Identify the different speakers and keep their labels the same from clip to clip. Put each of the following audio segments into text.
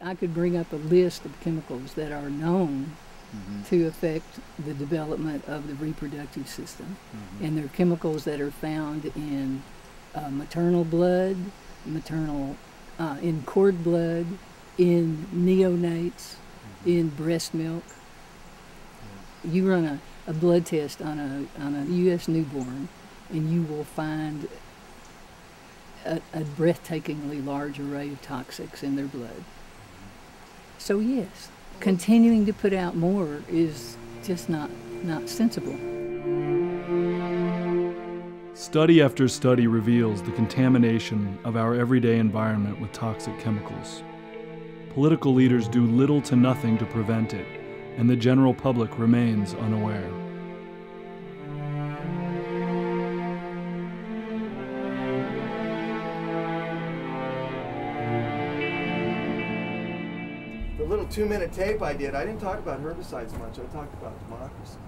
Speaker 1: I could bring up a list of chemicals that are known mm-hmm. to affect the development of the reproductive system. Mm-hmm. And they're chemicals that are found in uh, maternal blood, maternal, uh, in cord blood, in neonates, mm-hmm. in breast milk. Yeah. You run a, a blood test on a, on a U.S. newborn, and you will find a, a breathtakingly large array of toxics in their blood. So, yes, continuing to put out more is just not, not sensible.
Speaker 2: Study after study reveals the contamination of our everyday environment with toxic chemicals. Political leaders do little to nothing to prevent it, and the general public remains unaware.
Speaker 3: Two minute tape I did, I didn't talk about herbicides much. I talked about democracy.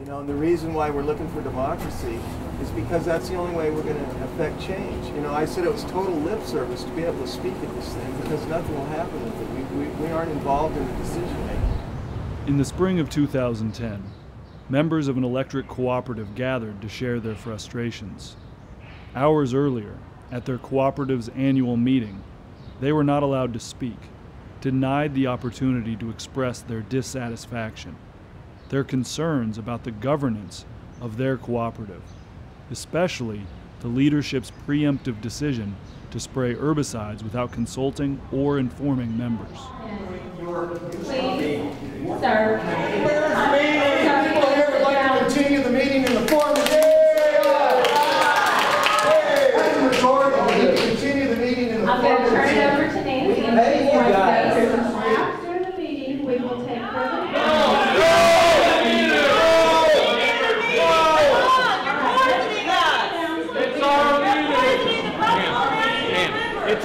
Speaker 3: You know, and the reason why we're looking for democracy is because that's the only way we're going to affect change. You know, I said it was total lip service to be able to speak at this thing because nothing will happen with it. We, we, we aren't involved in the decision making.
Speaker 2: In the spring of 2010, members of an electric cooperative gathered to share their frustrations. Hours earlier, at their cooperative's annual meeting, they were not allowed to speak denied the opportunity to express their dissatisfaction, their concerns about the governance of their cooperative, especially the leadership's preemptive decision to spray herbicides without consulting or informing members.
Speaker 4: Please, sir.
Speaker 3: People here would like to continue the meeting in the form of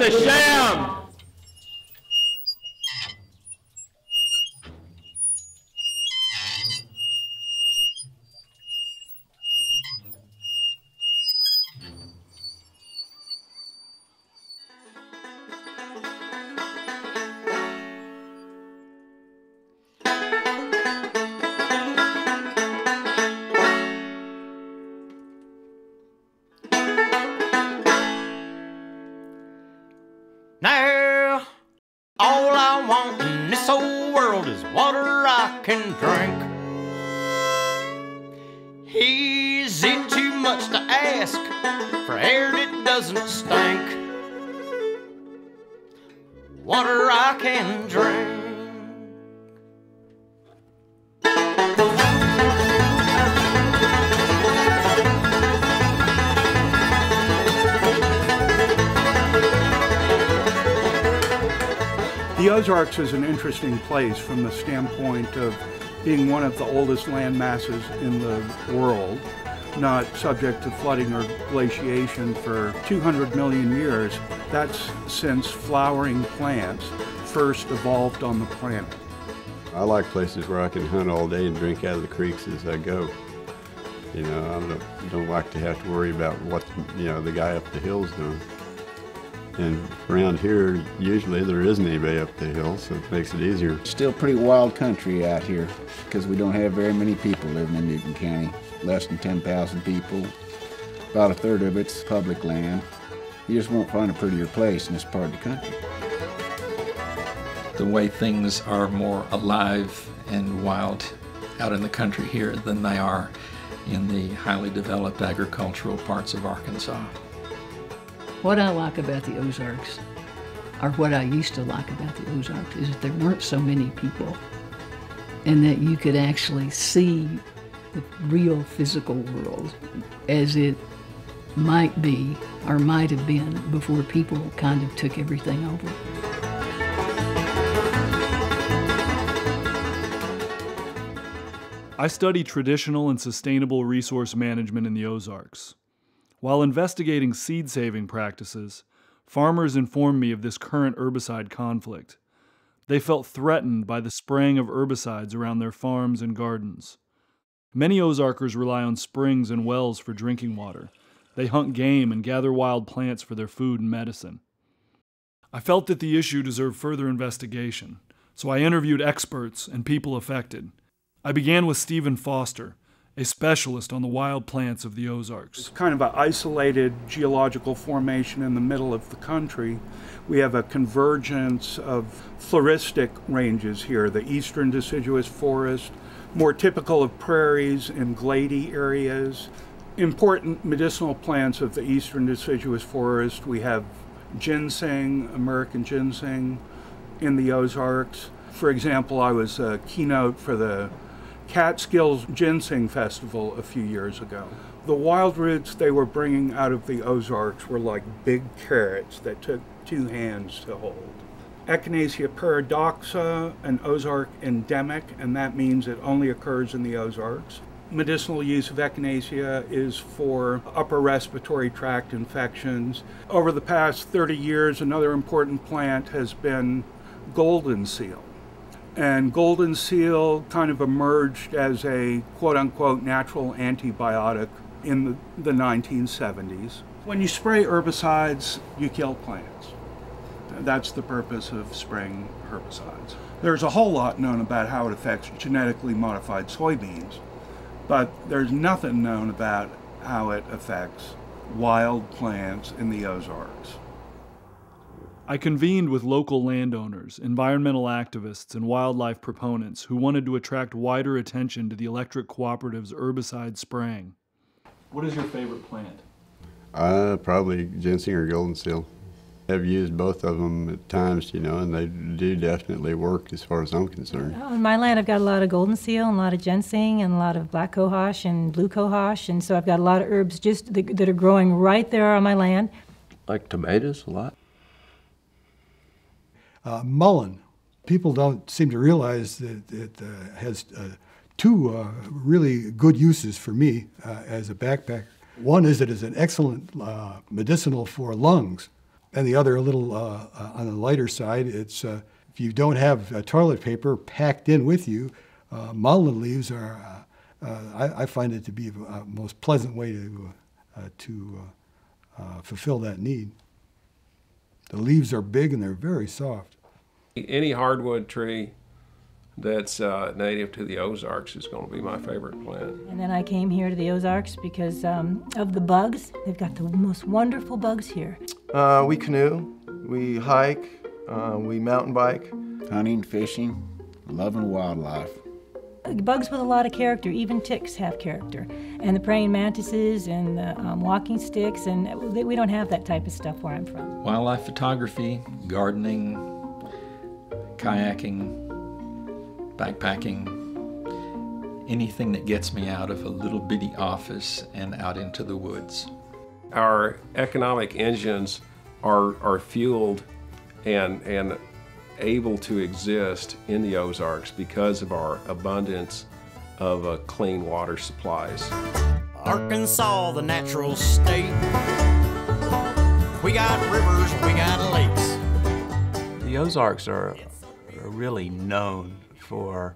Speaker 5: It's a sham.
Speaker 6: Interesting place from the standpoint of being one of the oldest land masses in the world, not subject to flooding or glaciation for 200 million years. That's since flowering plants first evolved on the planet.
Speaker 7: I like places where I can hunt all day and drink out of the creeks as I go. You know, I don't, don't like to have to worry about what, you know, the guy up the hill's doing. And around here, usually there isn't anybody up the hill, so it makes it easier.
Speaker 8: Still pretty wild country out here because we don't have very many people living in Newton County. Less than 10,000 people. About a third of it's public land. You just won't find a prettier place in this part of the country.
Speaker 9: The way things are more alive and wild out in the country here than they are in the highly developed agricultural parts of Arkansas.
Speaker 1: What I like about the Ozarks, or what I used to like about the Ozarks, is that there weren't so many people and that you could actually see the real physical world as it might be or might have been before people kind of took everything over.
Speaker 2: I study traditional and sustainable resource management in the Ozarks. While investigating seed saving practices, farmers informed me of this current herbicide conflict. They felt threatened by the spraying of herbicides around their farms and gardens. Many Ozarkers rely on springs and wells for drinking water. They hunt game and gather wild plants for their food and medicine. I felt that the issue deserved further investigation, so I interviewed experts and people affected. I began with Stephen Foster, a specialist on the wild plants of the Ozarks.
Speaker 6: It's kind of an isolated geological formation in the middle of the country. We have a convergence of floristic ranges here, the eastern deciduous forest, more typical of prairies and glady areas. Important medicinal plants of the eastern deciduous forest, we have ginseng, American ginseng in the Ozarks. For example, I was a keynote for the Catskills Ginseng Festival a few years ago. The wild roots they were bringing out of the Ozarks were like big carrots that took two hands to hold. Echinacea paradoxa, an Ozark endemic, and that means it only occurs in the Ozarks. Medicinal use of echinacea is for upper respiratory tract infections. Over the past 30 years, another important plant has been golden seal. And golden seal kind of emerged as a quote unquote natural antibiotic in the, the 1970s. When you spray herbicides, you kill plants. That's the purpose of spraying herbicides. There's a whole lot known about how it affects genetically modified soybeans, but there's nothing known about how it affects wild plants in the Ozarks.
Speaker 2: I convened with local landowners, environmental activists, and wildlife proponents who wanted to attract wider attention to the electric cooperative's herbicide spraying. What is your favorite plant?
Speaker 7: Uh, probably ginseng or golden seal. I've used both of them at times, you know, and they do definitely work as far as I'm concerned.
Speaker 10: On my land, I've got a lot of golden seal and a lot of ginseng and a lot of black cohosh and blue cohosh, and so I've got a lot of herbs just that, that are growing right there on my land.
Speaker 11: Like tomatoes a lot.
Speaker 12: Uh, mullein. People don't seem to realize that it uh, has uh, two uh, really good uses for me uh, as a backpacker. One is it's an excellent uh, medicinal for lungs, and the other, a little uh, uh, on the lighter side, it's if you don't have toilet paper packed in with you, mullein leaves are. I, I, find it to be a most pleasant way to to fulfill that need. The leaves are big and they're very soft.
Speaker 11: Any hardwood tree that's uh, native to the Ozarks is going to be my favorite plant.
Speaker 10: And then I came here to the Ozarks because um, of the bugs. They've got the most wonderful bugs here.
Speaker 3: Uh, we canoe, we hike, uh, we mountain bike.
Speaker 8: Hunting, fishing, loving wildlife.
Speaker 10: Bugs with a lot of character, even ticks have character. And the praying mantises and the um, walking sticks, and we don't have that type of stuff where I'm from.
Speaker 9: Wildlife photography, gardening, kayaking, backpacking, anything that gets me out of a little bitty office and out into the woods.
Speaker 11: Our economic engines are, are fueled and, and able to exist in the Ozarks because of our abundance of uh, clean water supplies.
Speaker 13: Arkansas, the natural state. We got rivers, we got lakes.
Speaker 14: The Ozarks are are really known for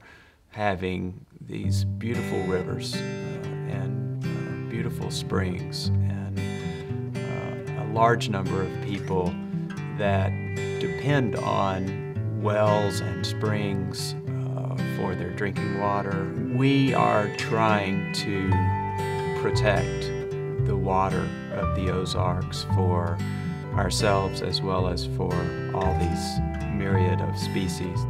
Speaker 14: having these beautiful rivers uh, and uh, beautiful springs and uh, a large number of people that depend on wells and springs uh, for their drinking water. We are trying to protect the water of the Ozarks for ourselves as well as for all these myriad of species.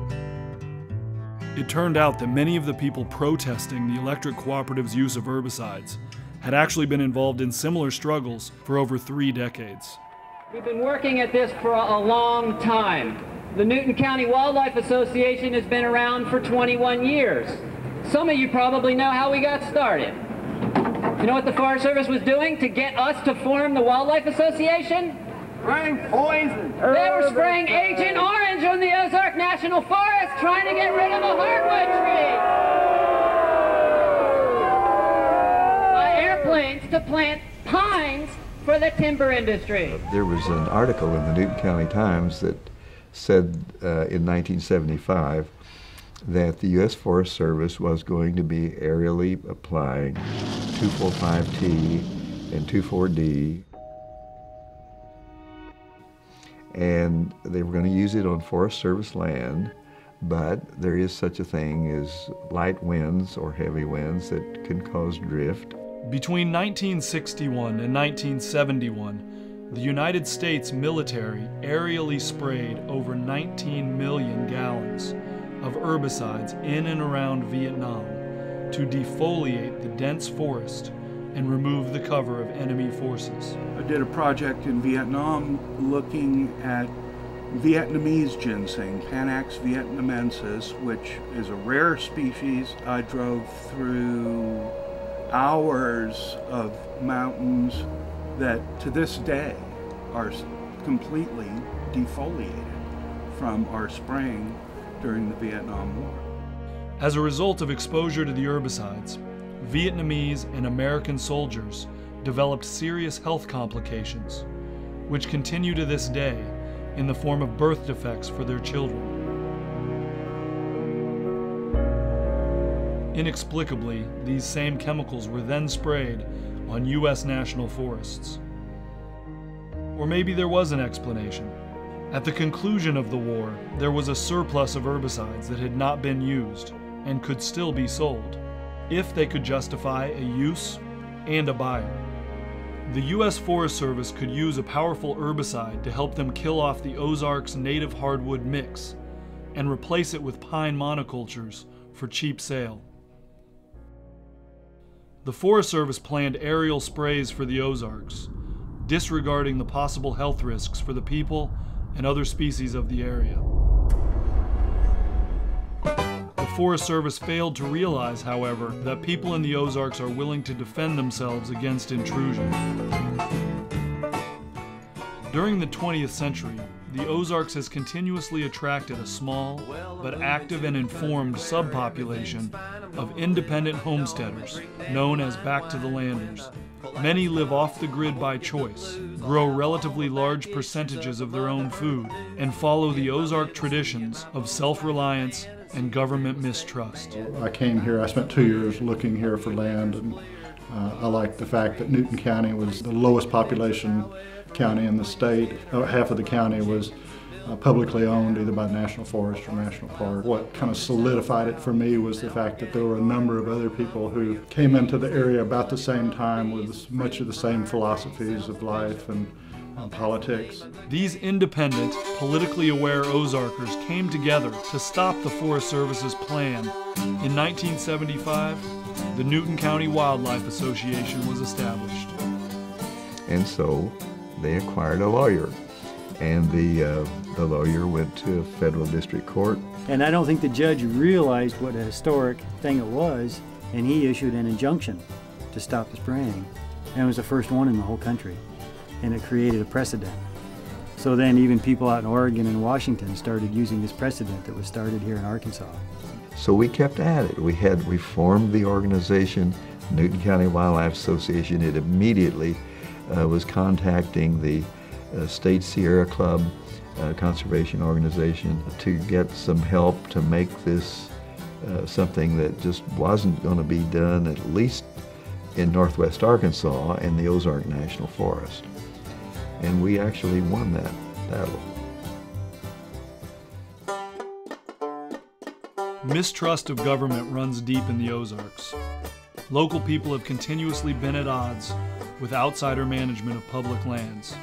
Speaker 2: It turned out that many of the people protesting the electric cooperative's use of herbicides had actually been involved in similar struggles for over three decades.
Speaker 15: We've been working at this for a long time. The Newton County Wildlife Association has been around for 21 years. Some of you probably know how we got started. You know what the Forest Service was doing to get us to form the Wildlife Association?
Speaker 3: Spraying poison.
Speaker 15: They were spraying Agent Orange on the Ozark National Forest trying to get rid of a hardwood tree. By airplanes to plant pines for the timber industry.
Speaker 16: There was an article in the Newton County Times that said uh, in 1975 that the U.S. Forest Service was going to be aerially applying 245T and 24D and they were going to use it on Forest Service land, but there is such a thing as light winds or heavy winds that can cause drift.
Speaker 2: Between 1961 and 1971, the United States military aerially sprayed over 19 million gallons of herbicides in and around Vietnam to defoliate the dense forest and remove the cover of enemy forces.
Speaker 6: I did a project in Vietnam looking at Vietnamese ginseng, Panax vietnamensis, which is a rare species. I drove through hours of mountains that to this day are completely defoliated from our spraying during the Vietnam War.
Speaker 2: As a result of exposure to the herbicides, Vietnamese and American soldiers developed serious health complications, which continue to this day in the form of birth defects for their children. Inexplicably, these same chemicals were then sprayed on U.S. national forests. Or maybe there was an explanation. At the conclusion of the war, there was a surplus of herbicides that had not been used and could still be sold, if they could justify a use and a buyer. The U.S. Forest Service could use a powerful herbicide to help them kill off the Ozarks native hardwood mix and replace it with pine monocultures for cheap sale. The Forest Service planned aerial sprays for the Ozarks, disregarding the possible health risks for the people and other species of the area. Forest Service failed to realize, however, that people in the Ozarks are willing to defend themselves against intrusion. During the 20th century, the Ozarks has continuously attracted a small but active and informed subpopulation of independent homesteaders known as back to the landers. Many live off the grid by choice, grow relatively large percentages of their own food, and follow the Ozark traditions of self reliance and government mistrust.
Speaker 17: I came here, I spent two years looking here for land, and uh, I liked the fact that Newton County was the lowest population county in the state. Uh, half of the county was uh, publicly owned either by National Forest or National Park. What kind of solidified it for me was the fact that there were a number of other people who came into the area about the same time with much of the same philosophies of life and uh, politics.
Speaker 2: These independent, politically aware Ozarkers came together to stop the Forest Service's plan. In 1975, the Newton County Wildlife Association was established.
Speaker 16: And so they acquired a lawyer. And the, uh, the lawyer went to a federal district court.
Speaker 18: And I don't think the judge realized what a historic thing it was, and he issued an injunction to stop the spraying. And it was the first one in the whole country, and it created a precedent. So then even people out in Oregon and Washington started using this precedent that was started here in Arkansas.
Speaker 16: So we kept at it. We had we formed the organization, Newton County Wildlife Association. It immediately uh, was contacting the uh, State Sierra Club uh, conservation organization to get some help to make this uh, something that just wasn't going to be done at least in northwest Arkansas and the Ozark National Forest. And we actually won that battle.
Speaker 2: Mistrust of government runs deep in the Ozarks. Local people have continuously been at odds with outsider management of public lands.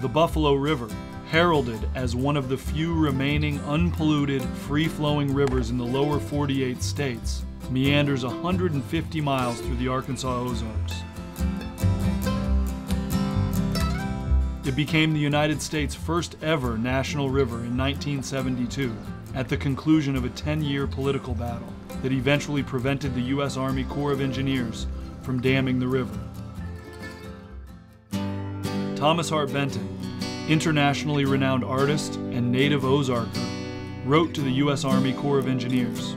Speaker 2: The Buffalo River, heralded as one of the few remaining unpolluted, free flowing rivers in the lower 48 states, meanders 150 miles through the Arkansas Ozarks. It became the United States' first ever national river in 1972 at the conclusion of a 10 year political battle that eventually prevented the U.S. Army Corps of Engineers from damming the river. Thomas Hart Benton, internationally renowned artist and native Ozarker, wrote to the U.S. Army Corps of Engineers.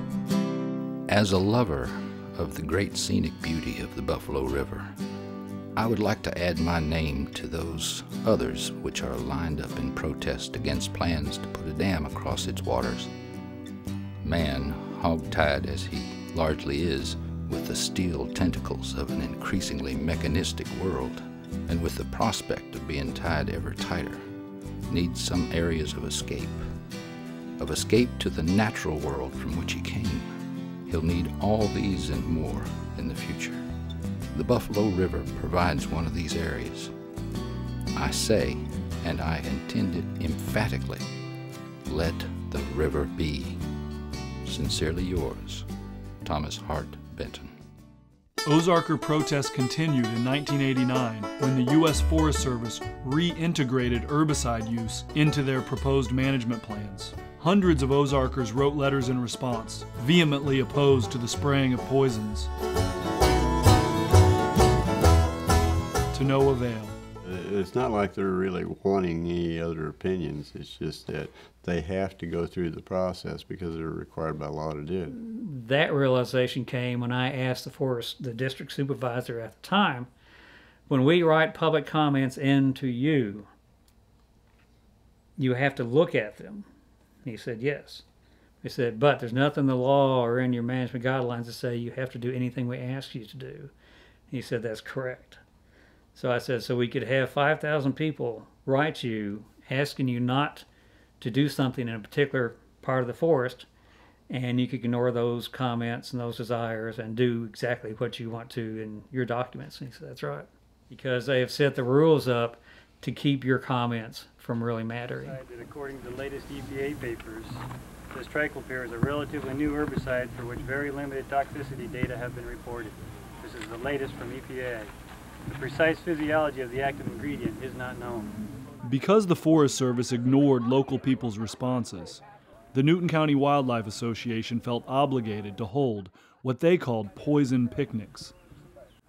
Speaker 19: As a lover of the great scenic beauty of the Buffalo River, I would like to add my name to those others which are lined up in protest against plans to put a dam across its waters. Man, hog-tied as he largely is with the steel tentacles of an increasingly mechanistic world, and with the prospect of being tied ever tighter, needs some areas of escape, of escape to the natural world from which he came. He'll need all these and more in the future. The Buffalo River provides one of these areas. I say, and I intend it emphatically, let the river be. Sincerely yours, Thomas Hart Benton.
Speaker 2: Ozarker protests continued in 1989 when the U.S. Forest Service reintegrated herbicide use into their proposed management plans. Hundreds of Ozarkers wrote letters in response, vehemently opposed to the spraying of poisons. To no avail.
Speaker 7: It's not like they're really wanting any other opinions. It's just that they have to go through the process because they're required by law to do it.
Speaker 20: That realization came when I asked the forest, the district supervisor at the time, when we write public comments into you, you have to look at them. He said, yes. He said, but there's nothing in the law or in your management guidelines that say you have to do anything we ask you to do. He said, that's correct. So I said, so we could have 5,000 people write you asking you not to do something in a particular part of the forest, and you could ignore those comments and those desires and do exactly what you want to in your documents. And he said, that's right. Because they have set the rules up to keep your comments from really mattering.
Speaker 18: That according to the latest EPA papers, this triclopyr is a relatively new herbicide for which very limited toxicity data have been reported. This is the latest from EPA. The precise physiology of the active ingredient is not known.
Speaker 2: Because the Forest Service ignored local people's responses, the Newton County Wildlife Association felt obligated to hold what they called poison picnics.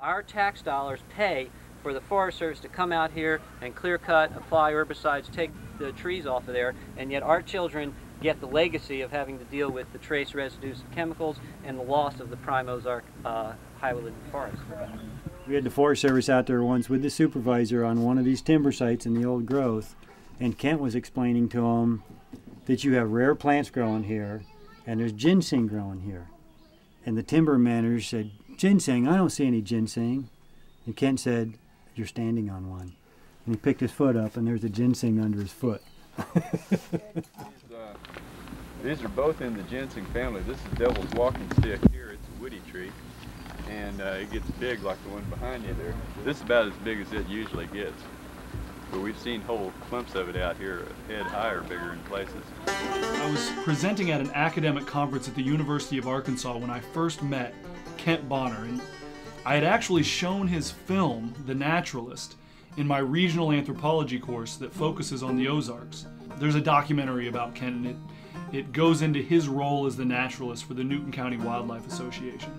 Speaker 21: Our tax dollars pay for the Forest Service to come out here and clear cut, apply herbicides, take the trees off of there, and yet our children get the legacy of having to deal with the trace residues of chemicals and the loss of the prime Ozark uh, highly living forest.
Speaker 18: We had the Forest Service out there once with the supervisor on one of these timber sites in the old growth, and Kent was explaining to him that you have rare plants growing here, and there's ginseng growing here. And the timber manager said, Ginseng, I don't see any ginseng. And Kent said, You're standing on one. And he picked his foot up, and there's a ginseng under his foot.
Speaker 22: These are both in the ginseng family. This is devil's walking stick here. It's a woody tree and uh, it gets big like the one behind you there. This is about as big as it usually gets. But we've seen whole clumps of it out here, head high or bigger in places.
Speaker 2: I was presenting at an academic conference at the University of Arkansas when I first met Kent Bonar, and I had actually shown his film, The Naturalist, in my regional anthropology course that focuses on the Ozarks. There's a documentary about Kent, and it, it goes into his role as the naturalist for the Newton County Wildlife Association.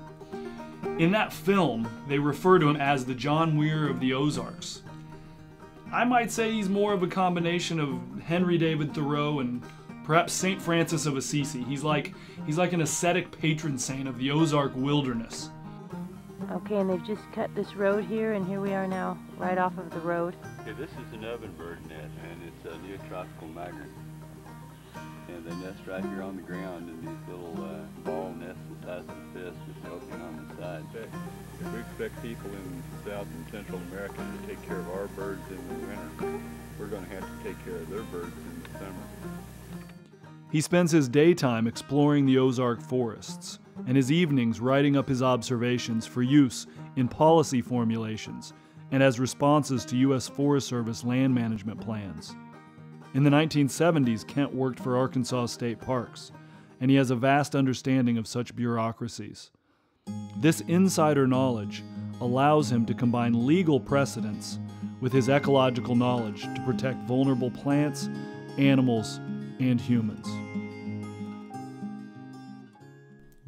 Speaker 2: In that film, they refer to him as the John Muir of the Ozarks. I might say he's more of a combination of Henry David Thoreau and perhaps St. Francis of Assisi. He's like he's like an ascetic patron saint of the Ozark wilderness.
Speaker 23: Okay, and they've just cut this road here, and here we are now, right off of the road.
Speaker 22: Okay, this is an ovenbird nest, and it's a neotropical migrant. And they nest right here on the ground in these little uh, ball nests the size of a fist with an opening on the side. If we expect people in South and Central America to take care of our birds in the winter, we're going to have to take care of their birds in the summer.
Speaker 2: He spends his daytime exploring the Ozark forests and his evenings writing up his observations for use in policy formulations and as responses to U.S. Forest Service land management plans. In the 1970s, Kent worked for Arkansas State Parks, and he has a vast understanding of such bureaucracies. This insider knowledge allows him to combine legal precedents with his ecological knowledge to protect vulnerable plants, animals, and humans.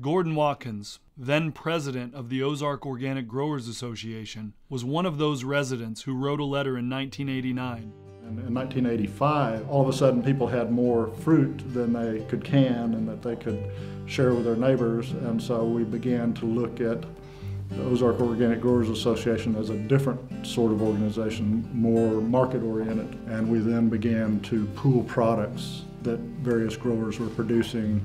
Speaker 2: Gordon Watkins, then president of the Ozark Organic Growers Association, was one of those residents who wrote a letter in 1989
Speaker 17: in 1985, all of a sudden people had more fruit than they could can and that they could share with their neighbors. And so we began to look at the Ozark Organic Growers Association as a different sort of organization, more market oriented. And we then began to pool products that various growers were producing.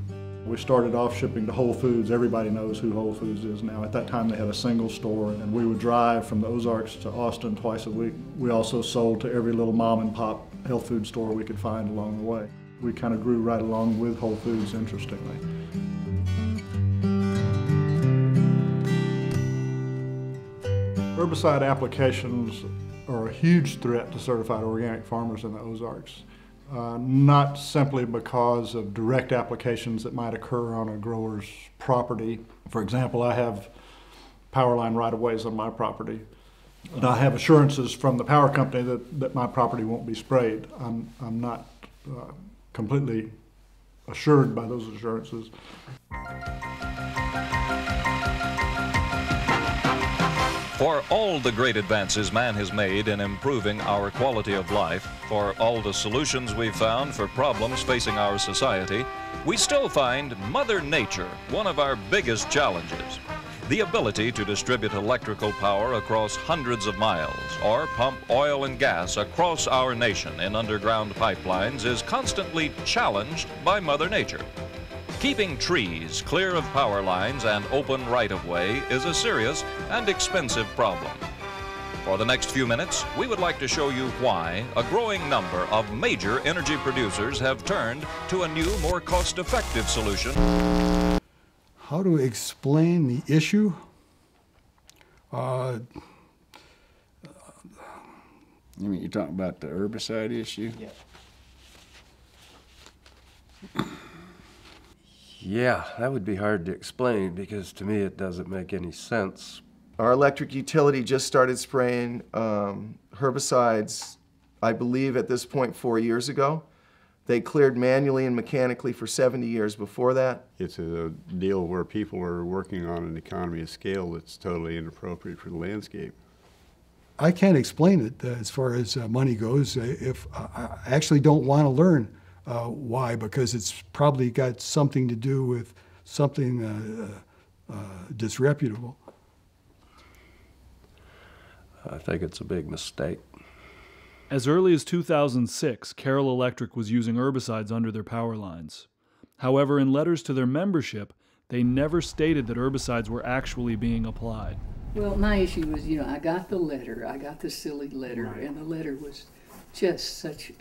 Speaker 17: We started off shipping to Whole Foods. Everybody knows who Whole Foods is now. At that time, they had a single store, and we would drive from the Ozarks to Austin twice a week. We also sold to every little mom and pop health food store we could find along the way. We kind of grew right along with Whole Foods, interestingly. Herbicide applications are a huge threat to certified organic farmers in the Ozarks. Uh, not simply because of direct applications that might occur on a grower's property. For example, I have power line right-of-ways on my property. And I have assurances from the power company that, that my property won't be sprayed. I'm, I'm not uh, completely assured by those assurances.
Speaker 24: For all the great advances man has made in improving our quality of life, for all the solutions we've found for problems facing our society, we still find Mother Nature one of our biggest challenges. The ability to distribute electrical power across hundreds of miles or pump oil and gas across our nation in underground pipelines is constantly challenged by Mother Nature. Keeping trees clear of power lines and open right-of-way is a serious and expensive problem. For the next few minutes, we would like to show you why a growing number of major energy producers have turned to a new, more cost-effective solution.
Speaker 12: How to explain the issue? Uh,
Speaker 8: You mean you're talking about the herbicide issue?
Speaker 11: Yeah. Yeah, that would be hard to explain because to me it doesn't make any sense.
Speaker 3: Our electric utility just started spraying um, herbicides, I believe at this point four years ago. They cleared manually and mechanically for 70 years before that.
Speaker 7: It's a deal where people are working on an economy of scale that's totally inappropriate for the landscape.
Speaker 12: I can't explain it uh, as far as uh, money goes. Uh, if uh, I actually don't want to learn uh, why, because it's probably got something to do with something uh, uh, disreputable.
Speaker 11: I think it's a big mistake.
Speaker 2: As early as 2006, Carroll Electric was using herbicides under their power lines. However, in letters to their membership, they never stated that herbicides were actually being applied.
Speaker 1: Well, my issue was, you know, I got the letter, I got the silly letter,
Speaker 2: Right.
Speaker 1: and the letter was just such,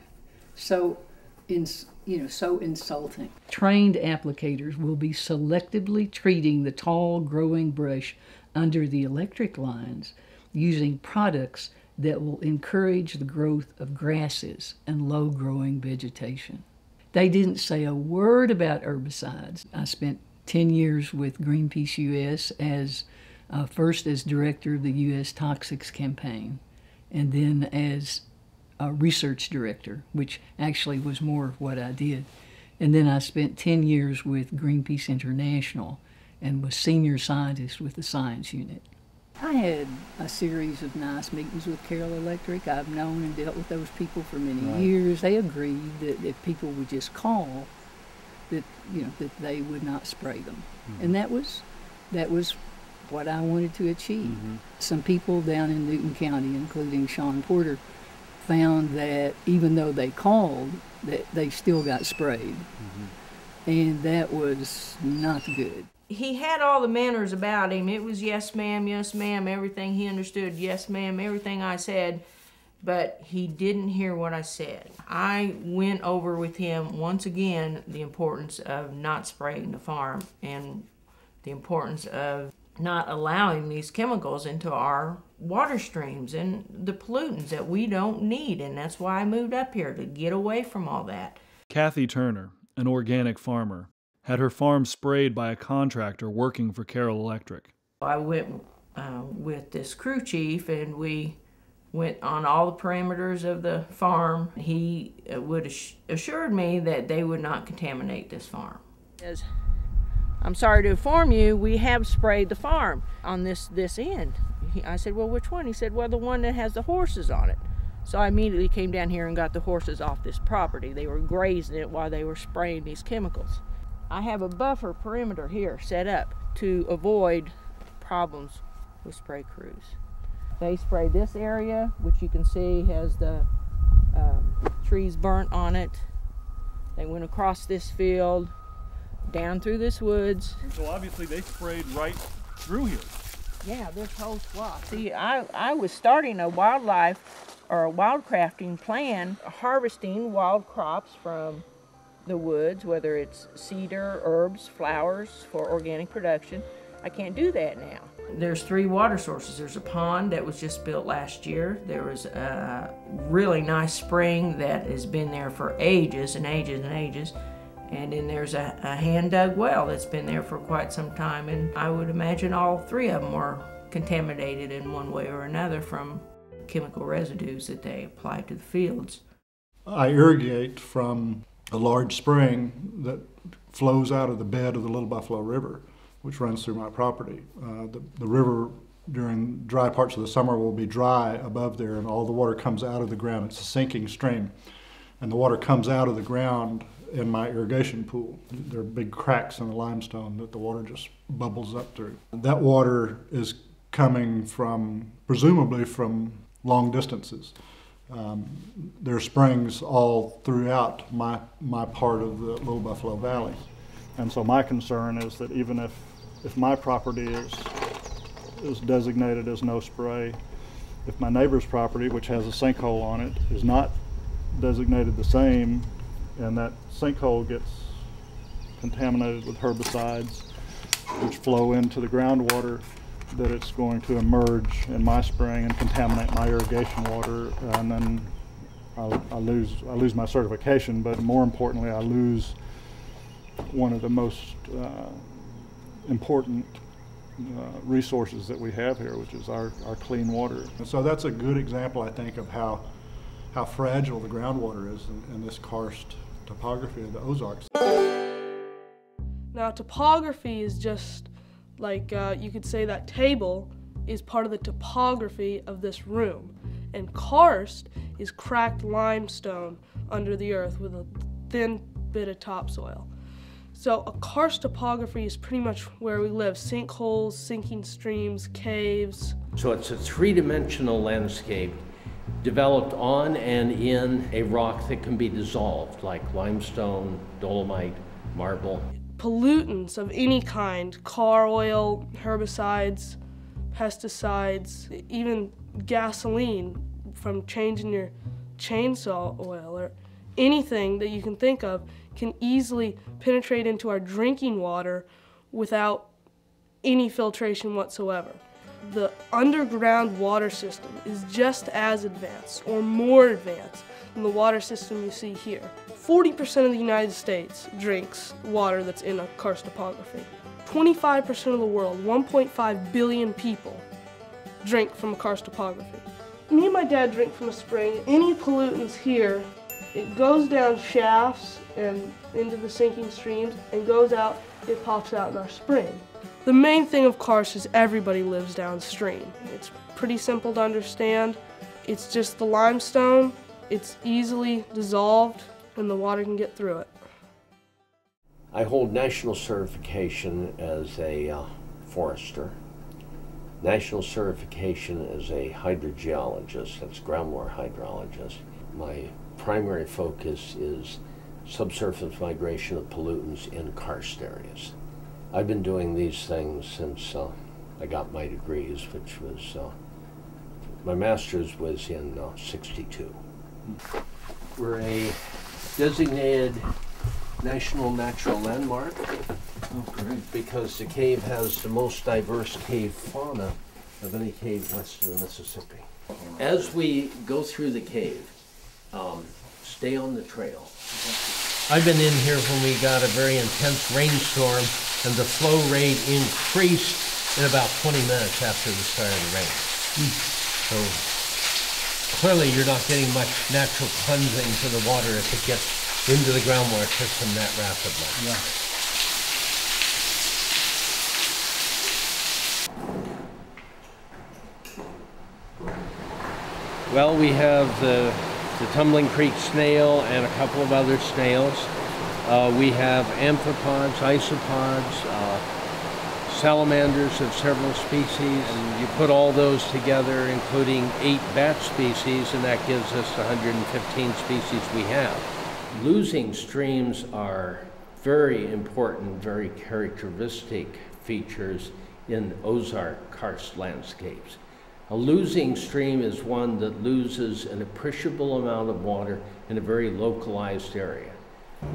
Speaker 1: so, ins, you know, so insulting. Trained applicators will be selectively treating the tall growing brush under the electric lines using products that will encourage the growth of grasses and low growing vegetation. They didn't say a word about herbicides. I spent 10 years with Greenpeace US as uh, first as director of the U.S. Toxics Campaign, and then as a research director, which actually was more of what I did. And then I spent 10 years with Greenpeace International and was senior scientist with the science unit. I had a series of nice meetings with Carroll Electric. I've known and dealt with those people for many
Speaker 25: Right.
Speaker 1: years. They agreed that if people would just call, that you know that they would not spray them, mm-hmm. and that was that was what I wanted to achieve. Mm-hmm. Some people down in Newton County, including Sean Porter, found that even though they called, that they still got sprayed, mm-hmm. and that was not good.
Speaker 26: he had all the manners about him. It was yes, ma'am, yes, ma'am, everything he understood, yes, ma'am, everything I said, but he didn't hear what I said. I went over with him once again the importance of not spraying the farm and the importance of not allowing these chemicals into our water streams and the pollutants that we don't need. And that's why I moved up here to get away from all that.
Speaker 2: Kathy Turner, an organic farmer, had her farm sprayed by a contractor working for Carroll Electric.
Speaker 26: I went uh, with this crew chief and we went on all the parameters of the farm. He uh, would assured me that they would not contaminate this farm.
Speaker 25: I'm sorry to inform you, we have sprayed the farm on this this end. He, I said, well, which one? He said, well, the one that has the horses on it. So I immediately came down here and got the horses off this property. They were grazing it while they were spraying these chemicals. I have a buffer perimeter here set up to avoid problems with spray crews. They spray this area, which you can see has the um, trees burnt on it. They went across this field, down through this woods.
Speaker 2: So obviously they sprayed right through here.
Speaker 25: Yeah, this whole swath. See, I, I was starting a wildlife or a wildcrafting plan, harvesting wild crops from the woods, whether it's cedar, herbs, flowers for organic production. I can't do that now. There's three water sources. There's a pond that was just built last year. There was a really nice spring that has been there for ages and ages and ages. And then there's a, a hand dug well that's been there for quite some time. And I would imagine all three of them were contaminated in one way or another from chemical residues that they apply to the fields.
Speaker 17: I irrigate from a large spring that flows out of the bed of the Little Buffalo River, which runs through my property. Uh, the, the river during dry parts of the summer will be dry above there and all the water comes out of the ground. It's a sinking stream. And the water comes out of the ground in my irrigation pool. There are big cracks in the limestone that the water just bubbles up through. That water is coming from, presumably from long distances. Um, there are springs all throughout my, my part of the Little Buffalo Valley.
Speaker 27: And so my concern is that even if, if my property is, is designated as no spray, if my neighbor's property, which has a sinkhole on it, is not designated the same, and that sinkhole gets contaminated with herbicides, which flow into the groundwater, that it's going to emerge in my spring and contaminate my irrigation water, and then I, I lose I lose my certification. But more importantly, I lose one of the most uh, important uh, resources that we have here, which is our, our clean water.
Speaker 17: And so that's a good example, I think, of how how fragile the groundwater is in, in this karst topography of the Ozarks.
Speaker 28: Now, topography is just like uh, you could say that table is part of the topography of this room, and karst is cracked limestone under the earth with a thin bit of topsoil. So a karst topography is pretty much where we live, sinkholes, sinking streams, caves.
Speaker 29: So it's a three-dimensional landscape developed on and in a rock that can be dissolved, like limestone, dolomite, marble
Speaker 28: pollutants of any kind car oil, herbicides, pesticides, even gasoline from changing your chainsaw oil or anything that you can think of can easily penetrate into our drinking water without any filtration whatsoever. The underground water system is just as advanced or more advanced than the water system you see here. 40% of the United States drinks water that's in a karst topography. 25% of the world, 1.5 billion people, drink from a karst topography. Me and my dad drink from a spring. Any pollutants here, it goes down shafts and into the sinking streams and goes out, it pops out in our spring. The main thing of karst is everybody lives downstream. It's pretty simple to understand. It's just the limestone, it's easily dissolved and the water can get through it.
Speaker 29: I hold national certification as a uh, forester, national certification as a hydrogeologist, that's groundwater hydrologist. My primary focus is subsurface migration of pollutants in karst areas. I've been doing these things since uh, I got my degrees, which was, uh, my master's was in uh, 62. We're a designated National Natural Landmark. Oh, great. Because the cave has the most diverse cave fauna of any cave west of the Mississippi. As we go through the cave, um, stay on the trail. I've been in here when we got a very intense rainstorm and the flow rate increased in about 20 minutes after the start of the rain. Mm. So clearly you're not getting much natural cleansing to the water if it gets into the groundwater system that rapidly. Yeah. Well, we have the, the Tumbling Creek snail and a couple of other snails. Uh, we have amphipods, isopods, uh, salamanders of several species, and you put all those together, including eight bat species, and that gives us the 115 species we have. Losing streams are very important, very characteristic features in Ozark karst landscapes. A losing stream is one that loses an appreciable amount of water in a very localized area.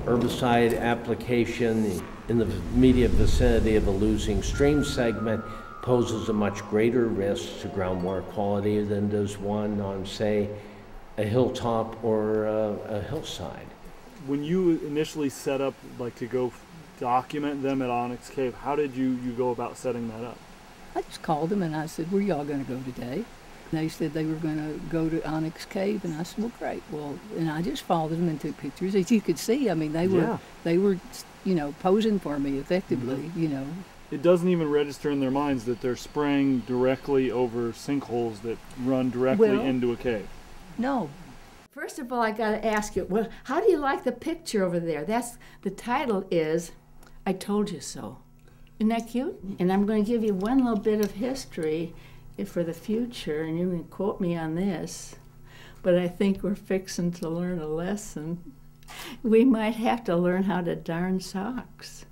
Speaker 29: Herbicide application in the immediate vicinity of a losing stream segment poses a much greater risk to groundwater quality than does one on, say, a hilltop or a, a hillside.
Speaker 2: When you initially set up, like to go document them at Onyx Cave, how did you, you go about setting that up?
Speaker 1: I just called them and I said, "Where y'all going to go today?" And they said they were going to go to Onyx Cave, and I said, "Well, great." Well, and I just followed them and took pictures. As you could see, I mean, they were
Speaker 2: Yeah.
Speaker 1: they were, you know, posing for me effectively.
Speaker 2: Mm-hmm.
Speaker 1: You know,
Speaker 2: It doesn't even register in their minds that they're spraying directly over sinkholes that run directly
Speaker 30: Well-
Speaker 2: into a cave.
Speaker 1: no,
Speaker 30: First of all, I got to ask you, well, how do you like the picture over there? That's the title is I Told You So. Isn't that cute? And I'm going to give you one little bit of history if- for the future, and you can quote me on this. But I think we're fixing to learn a lesson. We might have to learn how to darn socks.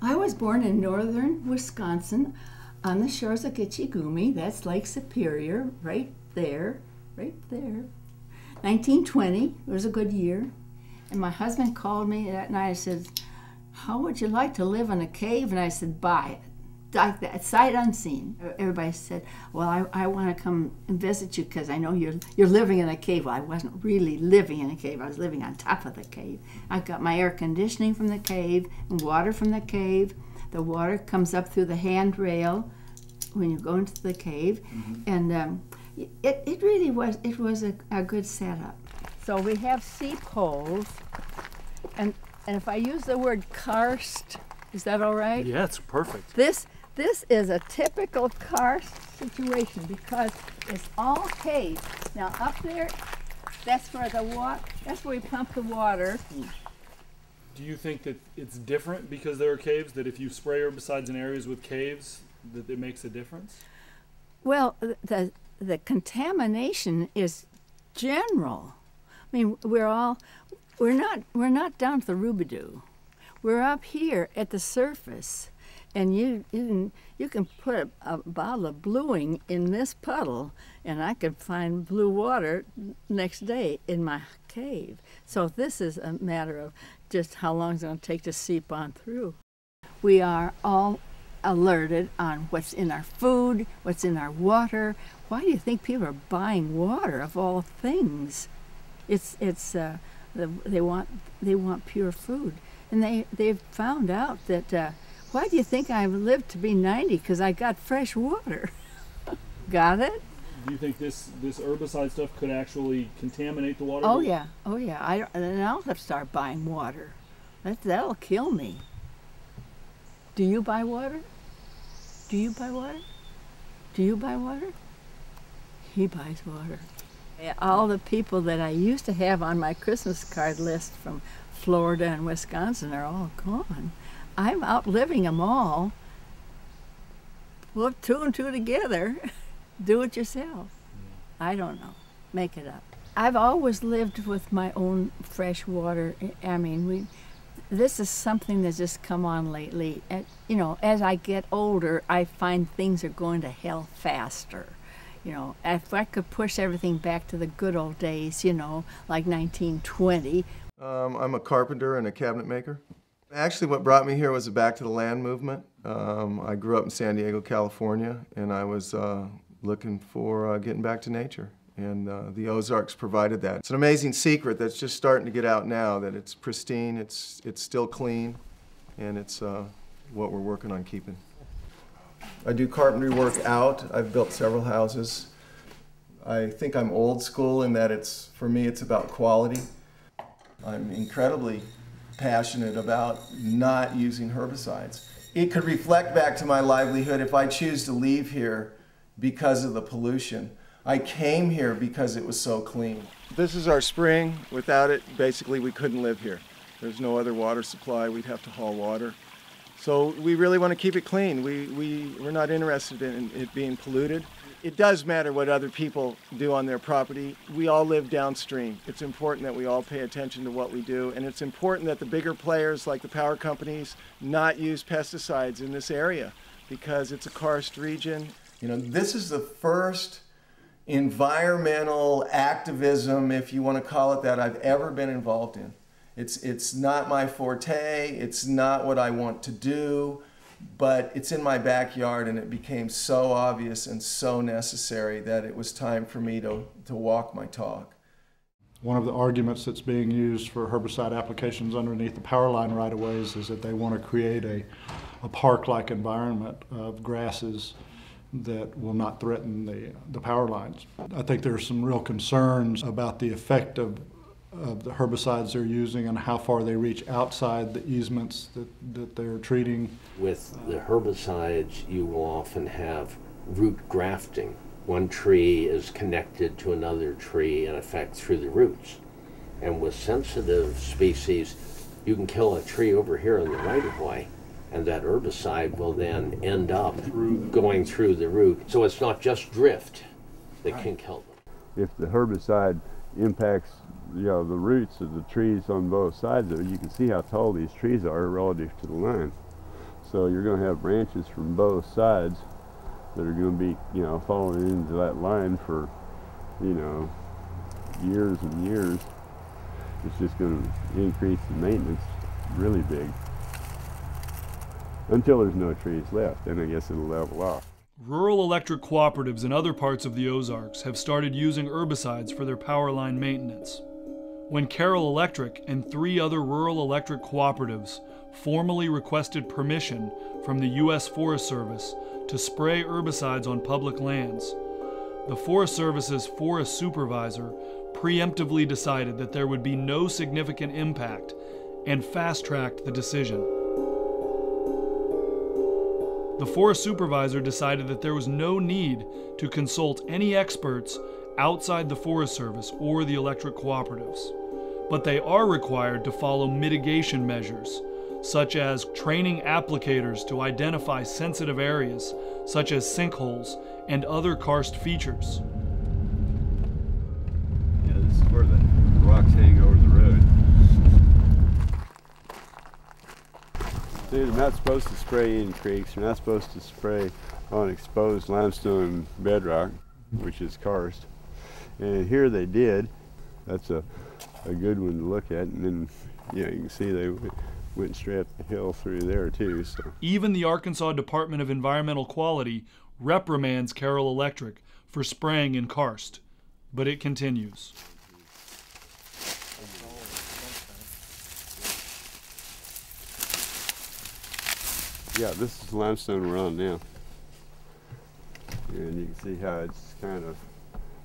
Speaker 30: I was born in northern Wisconsin on the shores of Gitchigumi. That's Lake Superior, right there, right there. 1920 it was a good year. And my husband called me that night and said, How would you like to live in a cave? And I said, Buy it. Like that, sight unseen. Everybody said, Well, I, I want to come and visit you because I know you're, you're living in a cave. Well, I wasn't really living in a cave, I was living on top of the cave. I got my air conditioning from the cave and water from the cave. The water comes up through the handrail when you go into the cave. And um, it, it really was, it was a, a good setup. So we have seep holes, and, and if I use the word karst, is that all right?
Speaker 2: Yeah, it's perfect.
Speaker 30: This, this is a typical karst situation because it's all cave. Now up there, that's where the water, that's where we pump the water.
Speaker 2: Do you think that it's different because there are caves? That if you spray herbicides in areas with caves, that it makes a difference?
Speaker 30: Well, the, the contamination is general. I mean, we're all, we're not, we're not down to the Roubidoux. We're up here at the surface, and you, you can, you can put a, a bottle of bluing in this puddle, and I could find blue water next day in my cave. So this is a matter of just how long it's going to take to seep on through. We are all alerted on what's in our food, what's in our water. Why do you think people are buying water of all things? It's it's uh, the, they want they want pure food, and they they've found out that. Uh, why do you think I've lived to be 90? Because I got fresh water. got it?
Speaker 2: Do you think this this herbicide stuff could actually contaminate the water?
Speaker 30: Oh yeah, oh yeah. I and I'll have to start buying water. That that'll kill me. Do you buy water? Do you buy water? Do you buy water? He buys water. All the people that I used to have on my Christmas card list from Florida and Wisconsin are all gone. I'm outliving them all. Put two and two together. Do it yourself. I don't know. Make it up. I've always lived with my own fresh water. I- I mean, we. This is something that's just come on lately. And, you know, as I get older, I find things are going to hell faster. You know, if I could push everything back to the good old days, you know, like 1920,
Speaker 3: Um, I'm a carpenter and a cabinet maker. Actually, what brought me here was the Back to the Land movement. Um, I grew up in San Diego, California, and I was uh, looking for uh, getting back to nature. And uh, the Ozarks provided that. It's an amazing secret that's just starting to get out now that it's pristine, it's, it's still clean, and it's uh, what we're working on keeping. I do carpentry work out. I've built several houses. I think I'm old school in that it's, for me, it's about quality. I'm incredibly passionate about not using herbicides. It could reflect back to my livelihood if I choose to leave here because of the pollution. I came here because it was so clean. This is our spring. Without it, basically, we couldn't live here. There's no other water supply. We'd have to haul water. So we really want to keep it clean. We, we, we're not interested in it being polluted. It does matter what other people do on their property. We all live downstream. It's important that we all pay attention to what we do, and it's important that the bigger players like the power companies not use pesticides in this area because it's a karst region. You know, this is the first environmental activism, if you want to call it that, I've ever been involved in. It's, it's not my forte, it's not what I want to do but it's in my backyard and it became so obvious and so necessary that it was time for me to, to walk my talk.
Speaker 17: One of the arguments that's being used for herbicide applications underneath the power line right of ways is that they want to create a, a park-like environment of grasses that will not threaten the, the power lines. I think there are some real concerns about the effect of of the herbicides they're using and how far they reach outside the easements that, that they're treating.
Speaker 29: With the herbicides, you will often have root grafting. One tree is connected to another tree in effect through the roots. And with sensitive species, you can kill a tree over here in the right of way, and that herbicide will then end up going through the root. So it's not just drift that can kill them.
Speaker 7: If the herbicide impacts you know, the roots of the trees on both sides of it, you can see how tall these trees are relative to the line. So you're going to have branches from both sides that are going to be, you know, falling into that line for, you know, years and years. It's just going to increase the maintenance really big. Until there's no trees left, then I guess it'll level off.
Speaker 2: Rural electric cooperatives in other parts of the Ozarks have started using herbicides for their power line maintenance. When Carroll Electric and three other rural electric cooperatives formally requested permission from the U.S. Forest Service to spray herbicides on public lands, the Forest Service's forest supervisor preemptively decided that there would be no significant impact and fast tracked the decision. The forest supervisor decided that there was no need to consult any experts outside the Forest Service or the electric cooperatives. But they are required to follow mitigation measures, such as training applicators to identify sensitive areas, such as sinkholes and other karst features.
Speaker 7: Yeah, this is where the rocks hang over the road. See, they're not supposed to spray in creeks. You're not supposed to spray on exposed limestone bedrock, which is karst. And here they did. That's a, a good one to look at. And then, yeah, you can see they went straight up the hill through there too. So
Speaker 2: Even the Arkansas Department of Environmental Quality reprimands Carroll Electric for spraying in karst. But it continues.
Speaker 7: yeah, this is limestone we're on now. And you can see how it's kind of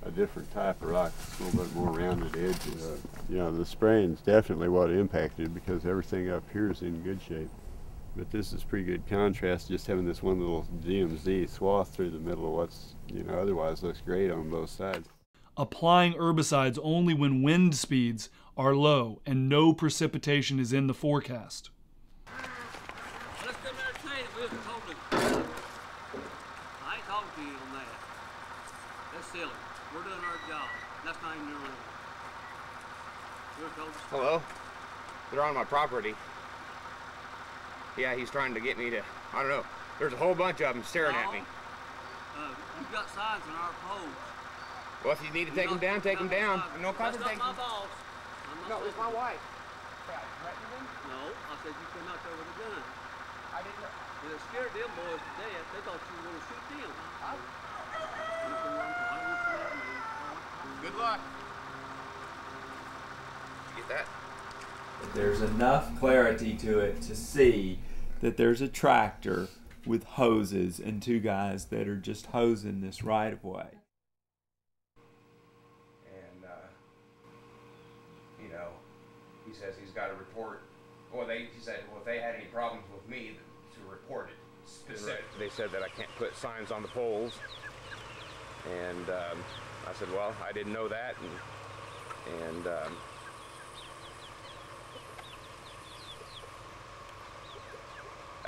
Speaker 7: a different type of rock. It's a little bit more rounded edges. Uh, you know, the spraying's definitely what impacted because everything up here is in good shape. But this is pretty good contrast, just having this one little DMZ swath through the middle of what's, you know, otherwise looks great on both sides.
Speaker 2: Applying herbicides only when wind speeds are low and no precipitation is in the forecast.
Speaker 31: I ain't talking to you on that. That's silly. We're doing our job. That's not even your rule. We're told to
Speaker 32: Hello? They're on my property. Yeah, he's trying to get me to, I don't know. There's a whole bunch of them staring at me.
Speaker 31: Uh, you've got signs on our poles.
Speaker 32: Well, if you need to take them down, take them down. No
Speaker 31: That's not
Speaker 32: confrontation.
Speaker 31: my boss. I'm not
Speaker 32: No, it's my wife.
Speaker 31: No, I said you come out there with a gun.
Speaker 32: I didn't know.
Speaker 31: And it scared them boys to death. They thought you were going to shoot them. Good can run for- I don't want you to let me.
Speaker 32: Good luck. Did you get that?
Speaker 33: There's enough clarity to it to see that there's a tractor with hoses and two guys that are just hosing this right of way.
Speaker 32: And, uh, you know, he says he's got a report. Well, they, he said, well, if they had any problems with me, to report it specifically. They said that I can't put signs on the poles. And um, I said, well, I didn't know that. And, and um,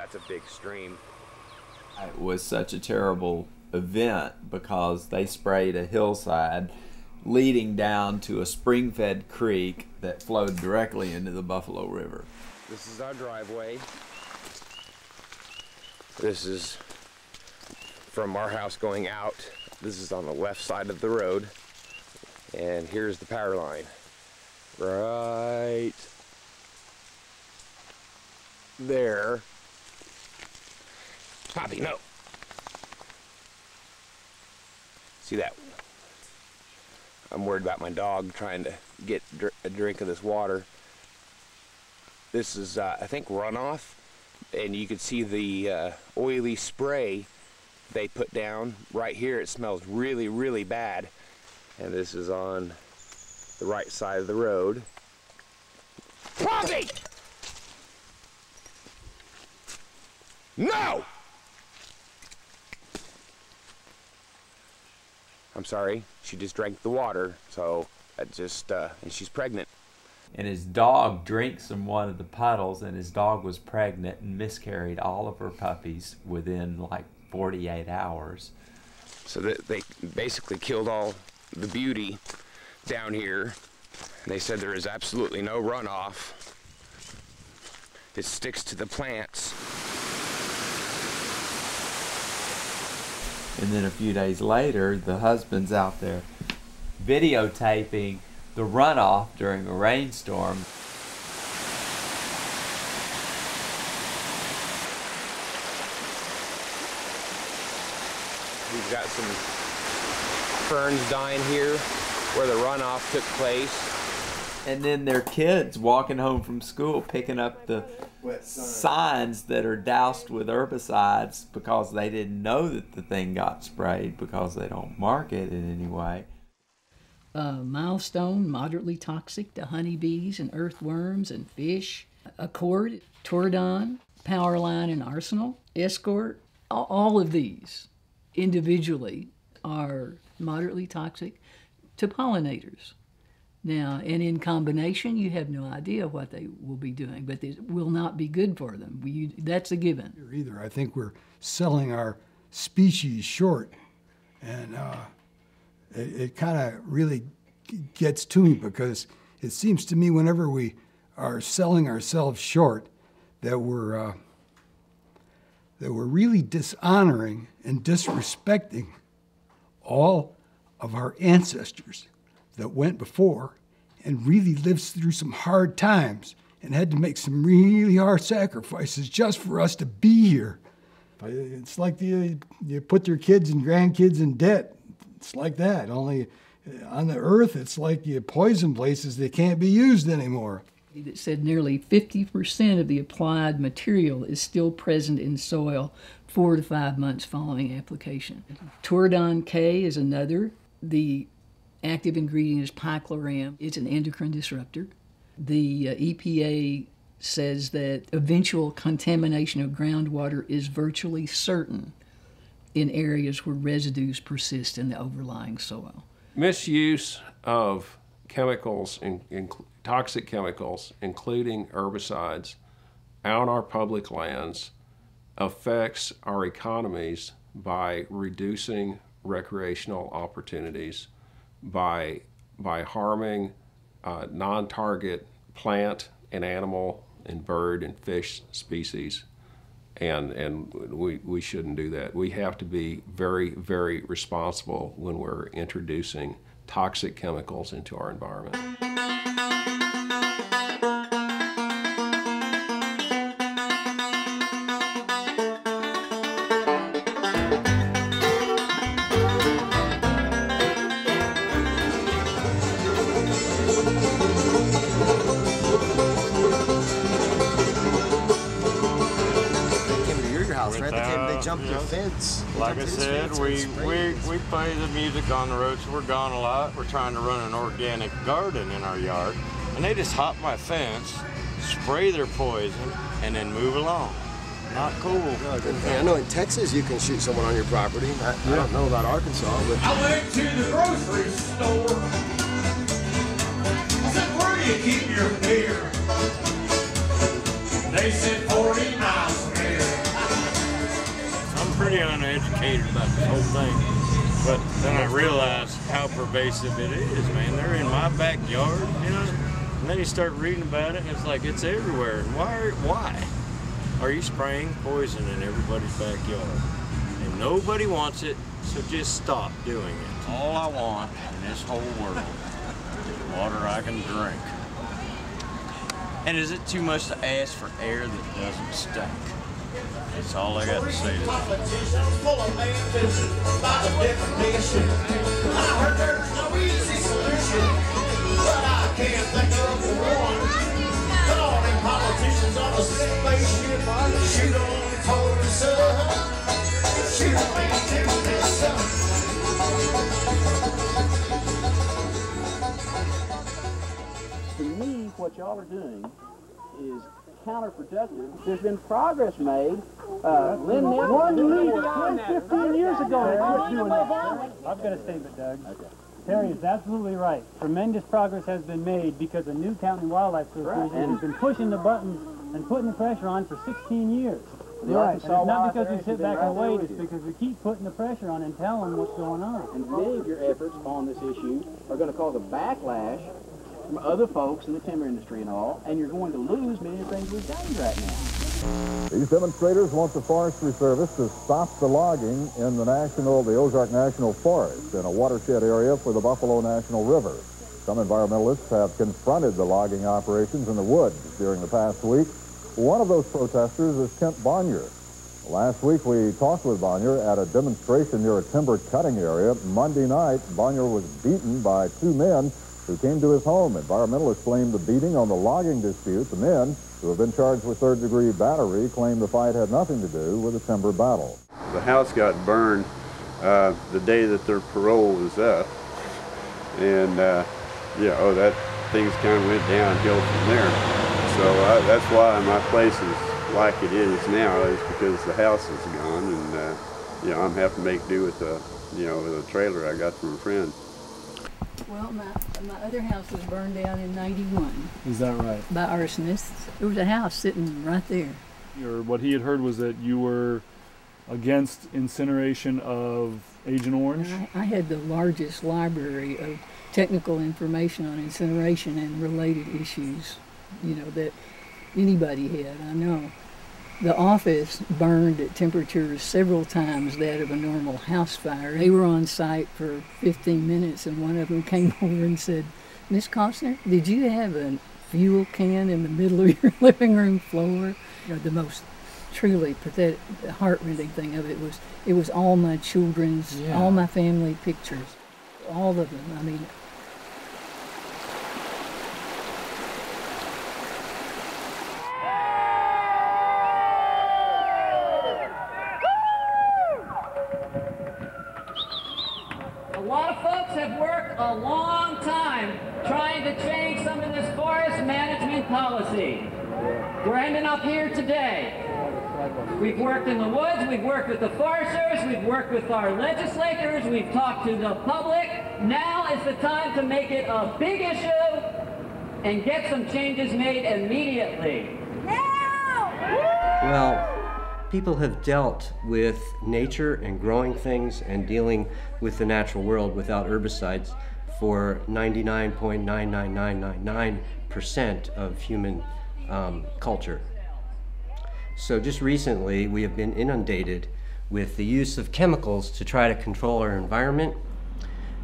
Speaker 32: that's a big stream.
Speaker 33: It was such a terrible event because they sprayed a hillside leading down to a spring fed creek that flowed directly into the Buffalo River.
Speaker 32: This is our driveway. This is from our house going out. This is on the left side of the road. And here's the power line. Right there. Poppy, no. See that? I'm worried about my dog trying to get dr a drink of this water. This is, uh, I think, runoff, and you can see the uh, oily spray they put down right here. It smells really, really bad. And this is on the right side of the road. Poppy! No! I'm sorry, she just drank the water, so I just, uh, and she's pregnant.
Speaker 33: And his dog drinks from one of the puddles, and his dog was pregnant and miscarried all of her puppies within like 48 hours.
Speaker 32: So that they basically killed all the beauty down here. And they said there is absolutely no runoff. It sticks to the plants.
Speaker 33: And then a few days later, the husband's out there videotaping the runoff during a rainstorm.
Speaker 32: We've got some ferns dying here where the runoff took place.
Speaker 33: And then their kids walking home from school picking up the signs that are doused with herbicides because they didn't know that the thing got sprayed because they don't mark it in any way.
Speaker 1: Uh, milestone, moderately toxic to honeybees and earthworms and fish. Accord, Tordon, Powerline and Arsenal, Escort, all of these individually are moderately toxic to pollinators. Now, and in combination, you have no idea what they will be doing, but it will not be good for them. We, that's a given.
Speaker 12: Either I think we're selling our species short, and uh, it, it kind of really gets to me because it seems to me whenever we are selling ourselves short, that we're uh, that we're really dishonoring and disrespecting all of our ancestors that went before and really lived through some hard times and had to make some really hard sacrifices just for us to be here. It's like the, you put your kids and grandkids in debt. It's like that. Only uh, on the earth, it's like you poison places that can't be used anymore.
Speaker 1: It said nearly 50% of the applied material is still present in soil four to five months following application. Tordon K is another. The active ingredient is picloram. It's an endocrine disruptor. The uh, EPA says that eventual contamination of groundwater is virtually certain in areas where residues persist in the overlying soil.
Speaker 11: Misuse of chemicals, in, in, toxic chemicals, including herbicides, on our public lands affects our economies by reducing recreational opportunities, by, by harming uh, non-target plant and animal and bird and fish species. And, and we, we shouldn't do that. We have to be very, very responsible when we're introducing toxic chemicals into our environment.
Speaker 34: Said, we, we, we play the music on the road, so we're gone a lot. We're trying to run an organic garden in our yard. And they just hop my fence, spray their poison, and then move along. Not cool.
Speaker 35: No, yeah, I know in Texas you can shoot someone on your property. I, yeah. I don't know about Arkansas, but.
Speaker 36: I went to the grocery store. I said, where do you keep your beer? They said 40 miles from here.
Speaker 37: I'm pretty
Speaker 5: uneducated about this whole thing. But then I realized how pervasive it is, man. They're in my backyard, you know. And then you start reading about it, and it's like it's everywhere. Why? Are, why are you spraying poison in everybody's backyard? And nobody wants it, so just stop doing it. All I want in this whole world is water I can drink. And is it too much to ask for air that doesn't stink? That's all I got to say.
Speaker 38: Politicians full of ambition, by the definition. I heard there's no easy solution, but I can't think of one. Politicians on spaceship, shoot on sun.
Speaker 39: To me, what y'all are doing is counterproductive. There's been progress made. Uh, Lynn Neville-
Speaker 40: One week, 10, 15 years ago, they quit doing that.
Speaker 41: I've got a statement, Doug. Terry is absolutely right. Tremendous progress has been made because the Newton County Wildlife Association
Speaker 39: And-
Speaker 41: has been pushing the buttons and putting the pressure on for 16 years.
Speaker 39: The
Speaker 41: And
Speaker 39: Arkansas
Speaker 41: it's not because we sit back
Speaker 39: been
Speaker 41: and wait, it's because we keep putting the pressure on and telling them what's going on.
Speaker 39: And many of your efforts on this issue are going to cause a backlash from other folks in the timber industry and all, and you're going to lose many of the things we've gained right now.
Speaker 42: These demonstrators want the Forestry Service to stop the logging in the national, the Ozark National Forest, in a watershed area for the Buffalo National River. Some environmentalists have confronted the logging operations in the woods during the past week. One of those protesters is Kent Bonar. Last week we talked with Bonar at a demonstration near a timber cutting area. Monday night, Bonar was beaten by two men who came to his home. Environmentalists blamed the beating on the logging dispute. The men, who have been charged with third-degree battery, claim the fight had nothing to do with the timber battle.
Speaker 7: The house got burned uh, the day that their parole was up. And, uh, yeah, oh, that things kind of went downhill from there. So I, that's why my place is like it is now, is because the house is gone. And, uh, you know, I'm having to make do with a, you know, with a trailer I got from a friend.
Speaker 1: Well, my, my other house was burned down in 91
Speaker 2: Is that right?
Speaker 1: by arsonists. There was a house sitting right there.
Speaker 2: Or what he had heard was that you were against incineration of Agent Orange.
Speaker 1: I, I had the largest library of technical information on incineration and related issues, you know, that anybody had. I know. The office burned at temperatures several times that of a normal house fire. They were on site for 15 minutes, and one of them came over and said, Miss Costner, did you have a fuel can in the middle of your living room floor? You know, the most truly pathetic, heartrending thing of it was it was all my children's,
Speaker 2: Yeah.
Speaker 1: all my family pictures, all of them. I mean,
Speaker 43: A lot of folks have worked a long time trying to change some of this forest management policy. We're ending up here today. We've worked in the woods, we've worked with the foresters, we've worked with our legislators, we've talked to the public. Now is the time to make it a big issue and get some changes made immediately. Now!
Speaker 29: Well, people have dealt with nature and growing things and dealing with the natural world without herbicides for 99.99999% of human um, culture. So just recently, we have been inundated with the use of chemicals to try to control our environment,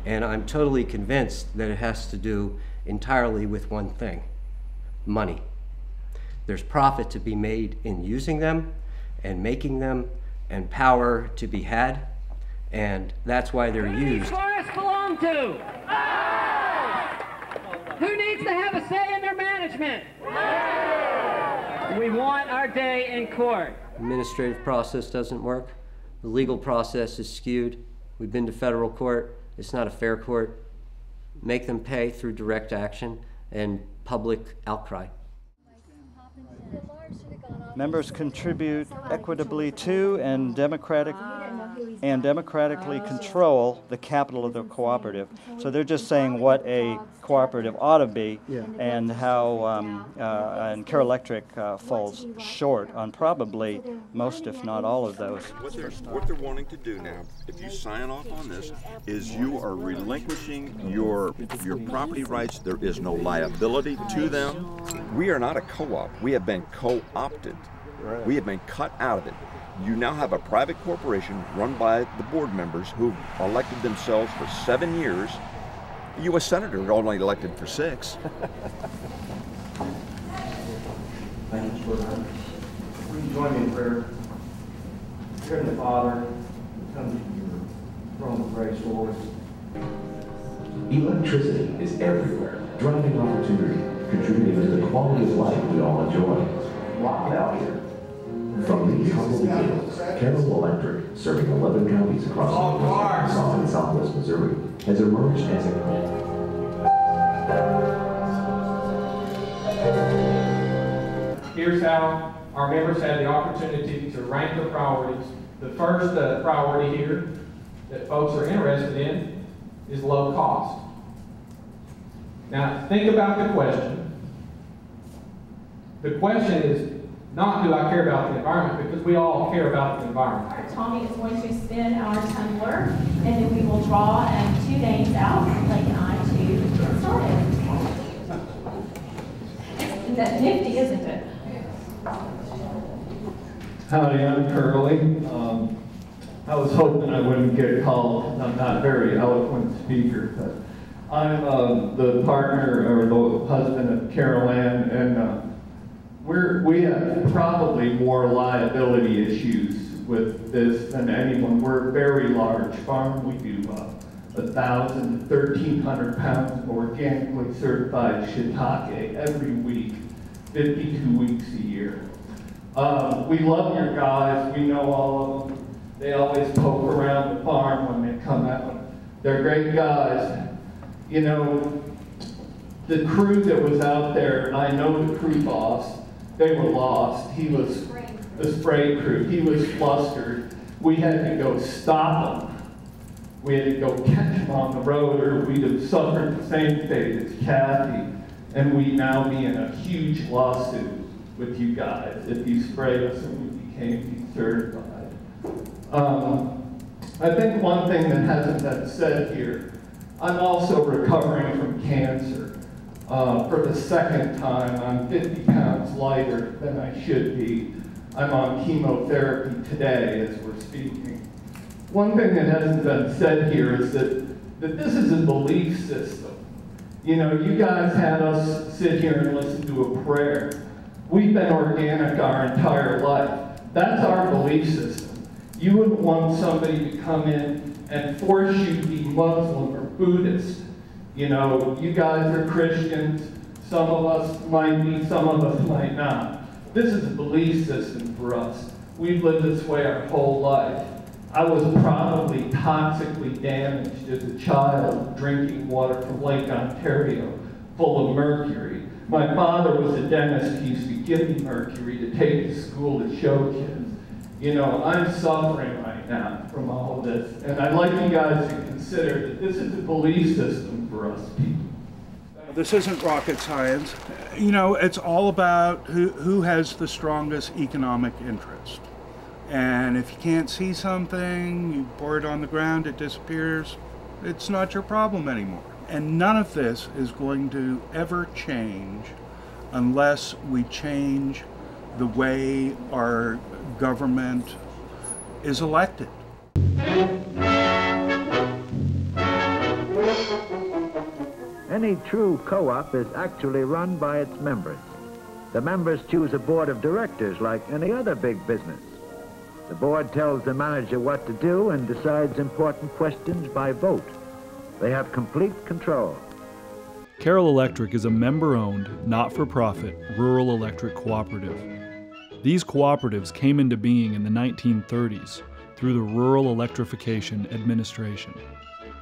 Speaker 29: and I'm totally convinced that it has to do entirely with one thing, money. There's profit to be made in using them and making them and power to be had, and that's why they're
Speaker 43: Who these
Speaker 29: used.
Speaker 43: forests belong to? Oh. Who needs to have a say in their management? We want our day in court.
Speaker 29: Administrative process doesn't work. The legal process is skewed. We've been to federal court. It's not a fair court. Make them pay through direct action and public outcry.
Speaker 44: Members contribute equitably to and democratic and democratically control the capital of the cooperative. So they're just saying what a cooperative ought to be
Speaker 45: Yeah.
Speaker 44: and how um, uh, and Carroll Electric uh, falls short on probably most, if not all, of those.
Speaker 46: What they're, what they're wanting to do now, if you sign off on this, is you are relinquishing your your property rights. There is no liability to them. We are not a co-op. We have been co-opted. We have been cut out of it. You now have a private corporation run by the board members who elected themselves for seven years. A U.S. senator only elected for six.
Speaker 47: Will you join me in prayer? Dear Heavenly Father, we come to your throne of grace, Lord.
Speaker 48: Electricity is everywhere, driving opportunity, contributing to the quality of life we all enjoy. Lock it out here. From these humble beginnings, Carroll Electric, serving 11 counties across Northwest Arkansas and Southwest Missouri, has emerged as a
Speaker 40: Here's how our members had the opportunity to rank the priorities. The first uh, priority here that folks are interested in is low cost. Now, think about the question. The question is not do I care about the environment, because we all care about the environment.
Speaker 4: Tommy is going to spin our tumbler, and then we will draw um, two names out, Blake and I, to get started. Isn't that nifty, isn't it?
Speaker 40: Howdy, I'm Curly. Um, I was hoping I wouldn't get called, I'm not a very eloquent speaker, but I'm uh, the partner or the husband of Carol Ann, and uh, we're, we have probably more liability issues with this than anyone. We're a very large farm. We do uh, a thousand to thirteen hundred pounds of organically certified shiitake every week, 52 weeks a year. Uh, we love your guys. We know all of them. They always poke around the farm when they come out. They're great guys. You know, the crew that was out there, I know the crew boss, they were lost. He was the spray crew. He was flustered. We had to go stop him. We had to go catch him on the road, or we'd have suffered the same fate as Kathy, and we'd now be in a huge lawsuit with you guys if you sprayed us and we became decertified. Um, I think one thing that hasn't been said here, I'm also recovering from cancer. Uh, for the second time, I'm 50 pounds lighter than I should be. I'm on chemotherapy today as we're speaking. One thing that hasn't been said here is that, that this is a belief system. You know, you guys had us sit here and listen to a prayer. We've been organic our entire life. That's our belief system. You wouldn't want somebody to come in and force you to be Muslim or Buddhist. You know, you guys are Christians. Some of us might be, some of us might not. This is a belief system for us. We've lived this way our whole life. I was probably toxically damaged as a child drinking water from Lake Ontario full of mercury. My father was a dentist. He used to give me mercury to take to school to show kids. You know, I'm suffering right now from all of this. And I'd like you guys to consider that this is a belief system us people.
Speaker 49: This isn't rocket science. You know, it's all about who, who has the strongest economic interest. And if you can't see something, you pour it on the ground, it disappears, it's not your problem anymore. And none of this is going to ever change unless we change the way our government is elected.
Speaker 50: Any true co-op is actually run by its members. The members choose a board of directors like any other big business. The board tells the manager what to do and decides important questions by vote. They have complete control.
Speaker 2: Carroll Electric is a member owned, not for profit, rural electric cooperative. These cooperatives came into being in the 1930s through the Rural Electrification Administration.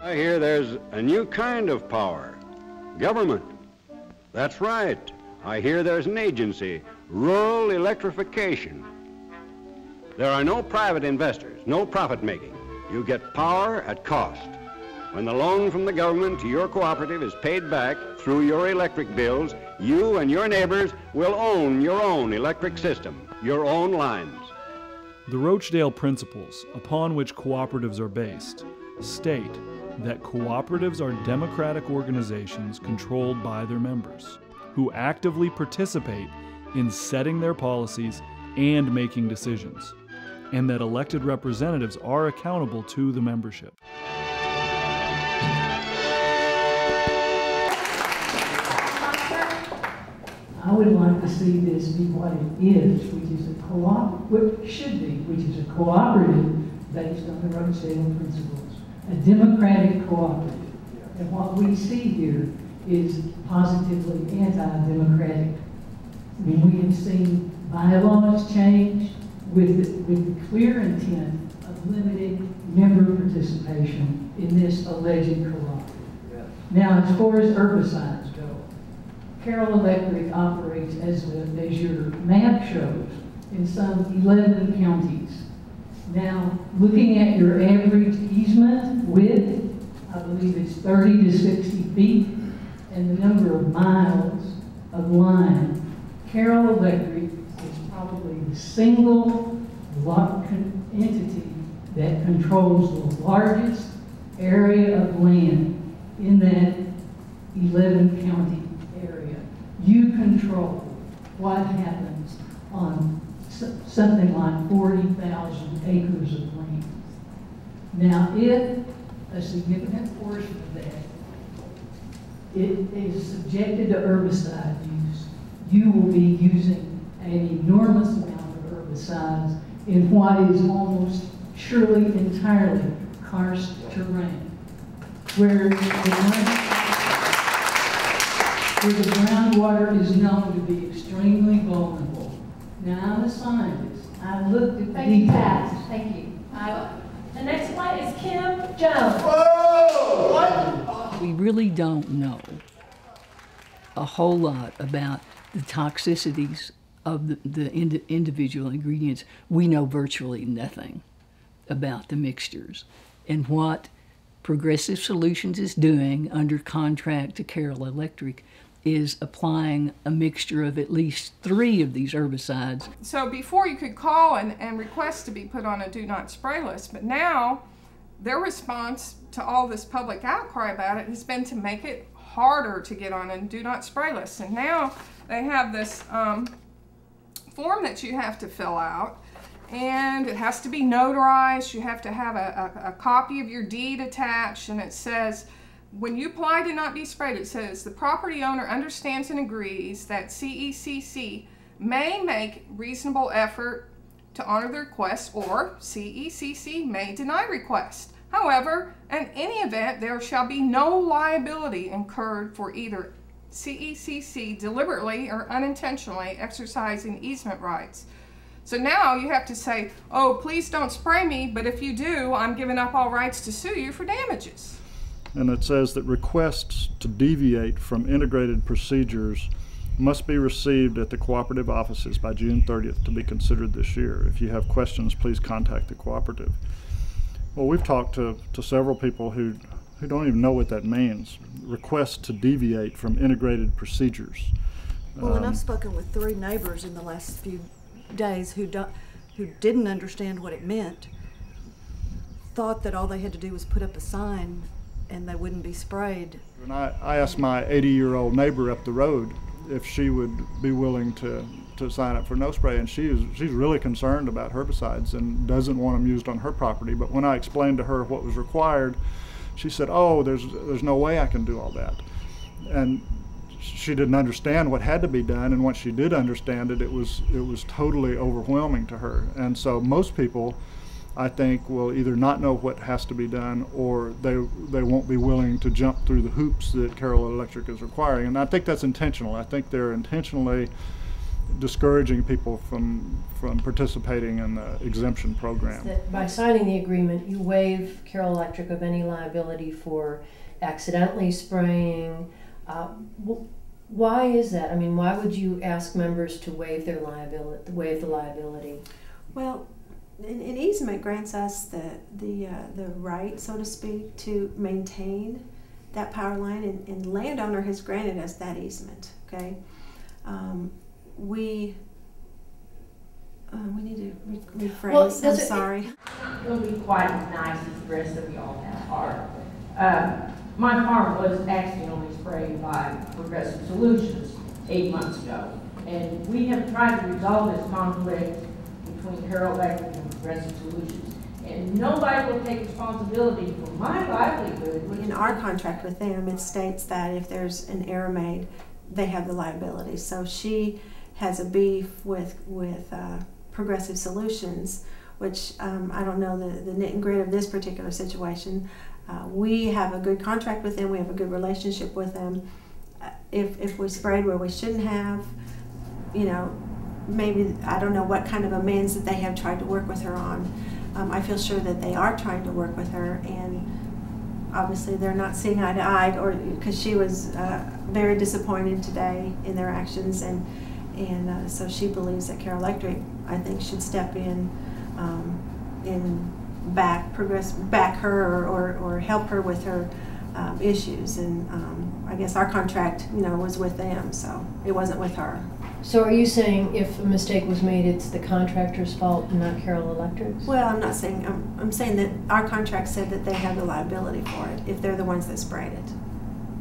Speaker 51: I hear there's a new kind of power government. That's right. I hear there's an agency, Rural Electrification. There are no private investors, no profit making.
Speaker 46: You get power at cost. When the loan from the government to your cooperative is paid back through your electric bills, you and your neighbors will own your own electric system, your own lines.
Speaker 2: The Rochdale principles, upon which cooperatives are based, state that cooperatives are democratic organizations controlled by their members, who actively participate in setting their policies and making decisions, and that elected representatives are accountable to the membership.
Speaker 1: I would like to see this be what it is, which is a co-op, what should be, which is a cooperative based on the Rochdale principles, a democratic cooperative. And what we see here is positively anti-democratic. I mean, we have seen bylaws change with, with the clear intent of limiting member participation in this alleged cooperative. Now, as far as herbicides go, Carroll Electric operates as, as your map shows in some 11 counties. Now, looking at your average easement width, I believe it's 30 to 60 feet, and the number of miles of line, Carroll Electric is probably the single entity that controls the largest area of land in that 11 county area. You control what happens on something like 40,000 acres of land. Now, if a significant portion of that it is subjected to herbicide use, you will be using an enormous amount of herbicides in what is almost surely entirely karst terrain, where the, where the groundwater is known to be extremely vulnerable. Now, I'm a scientist. I looked at the
Speaker 10: Thank you,
Speaker 1: details.
Speaker 10: Pat. Thank you. Uh, The next one is Kim Jones.
Speaker 1: We really don't know a whole lot about the toxicities of the, the indi- individual ingredients. We know virtually nothing about the mixtures and what Progressive Solutions is doing under contract to Carroll Electric is applying a mixture of at least three of these herbicides
Speaker 52: So before you could call and, and request to be put on a do not spray list, but now their response to all this public outcry about it has been to make it harder to get on a do not spray list. And now they have this um, form that you have to fill out and it has to be notarized. You have to have a, a, a copy of your deed attached and it says, when you apply to not be sprayed, it says the property owner understands and agrees that CECC may make reasonable effort to honor the request or CECC may deny request. However, in any event, there shall be no liability incurred for either CECC deliberately or unintentionally exercising easement rights. So now you have to say, oh, please don't spray me, but if you do, I'm giving up all rights to sue you for damages.
Speaker 17: And it says that requests to deviate from integrated procedures must be received at the cooperative offices by June 30th to be considered this year. If you have questions, please contact the cooperative. Well, we've talked to, to several people who, who don't even know what that means. Requests to deviate from integrated procedures.
Speaker 53: Well, and
Speaker 17: Um,
Speaker 53: I've spoken with three neighbors in the last few days who don't, who didn't understand what it meant. Thought that all they had to do was put up a sign and they wouldn't be sprayed.
Speaker 17: And I, I asked my 80 year old neighbor up the road if she would be willing to, to sign up for no spray, and she is she's really concerned about herbicides and doesn't want them used on her property. But when I explained to her what was required, she said, "Oh, there's there's no way I can do all that," and she didn't understand what had to be done. And once she did understand it, it was it was totally overwhelming to her. And so most people. I think will either not know what has to be done or they they won't be willing to jump through the hoops that Carroll Electric is requiring. And I think that's intentional. I think they're intentionally discouraging people from from participating in the exemption program.
Speaker 54: By signing the agreement, you waive Carroll Electric of any liability for accidentally spraying. Uh, wh- why is that? I mean, why would you ask members to waive their liability, waive the liability?
Speaker 53: Well, an, an easement grants us the the uh, the right, so to speak, to maintain that power line, and, and landowner has granted us that easement. Okay, um, we uh, we need to re- rephrase.
Speaker 25: Well,
Speaker 53: I'm
Speaker 25: does it-
Speaker 53: sorry.
Speaker 25: It'll be quite as nice as the rest of y'all have are. Uh, my farm was accidentally sprayed by Progressive Solutions eight months ago. And we have tried to resolve this conflict between Carroll Electric and And nobody will take responsibility for my livelihood,
Speaker 53: In our contract with them, it states that if there's an error made, they have the liability. So she has a beef with with uh, Progressive Solutions, which um, I don't know the, the knit and grit of this particular situation. Uh, we have a good contract with them. We have a good relationship with them. Uh, If if we sprayed where we shouldn't have, you know, maybe I don't know what kind of amends that they have tried to work with her on. Um, I feel sure that they are trying to work with her, and obviously they're not seeing eye to eye, or because she was uh, very disappointed today in their actions, and and uh, so she believes that Carroll Electric, I think, should step in um, and back progress back her or, or, or help her with her um, issues, and um, I guess our contract, you know, was with them, so it wasn't with her.
Speaker 54: So are you saying if a mistake was made, it's the contractor's fault and not Carroll Electric's?
Speaker 53: Well, I'm not saying, I'm, I'm saying that our contract said that they have the liability for it if they're the ones that sprayed it.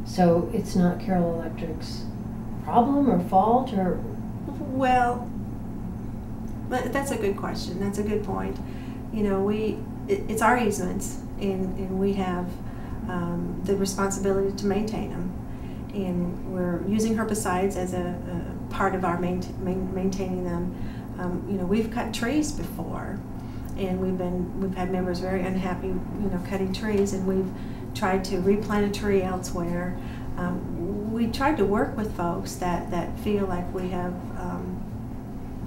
Speaker 54: So it's not Carroll Electric's problem or fault or?
Speaker 53: Well, but that's a good question. That's a good point. You know, we, it, it's our easements and, and we have um, the responsibility to maintain them. And we're using herbicides as a, a part of our main, main, maintaining them. Um, you know, we've cut trees before and we've been, we've had members very unhappy, you know, cutting trees and we've tried to replant a tree elsewhere. Um, we tried to work with folks that, that feel like we have um,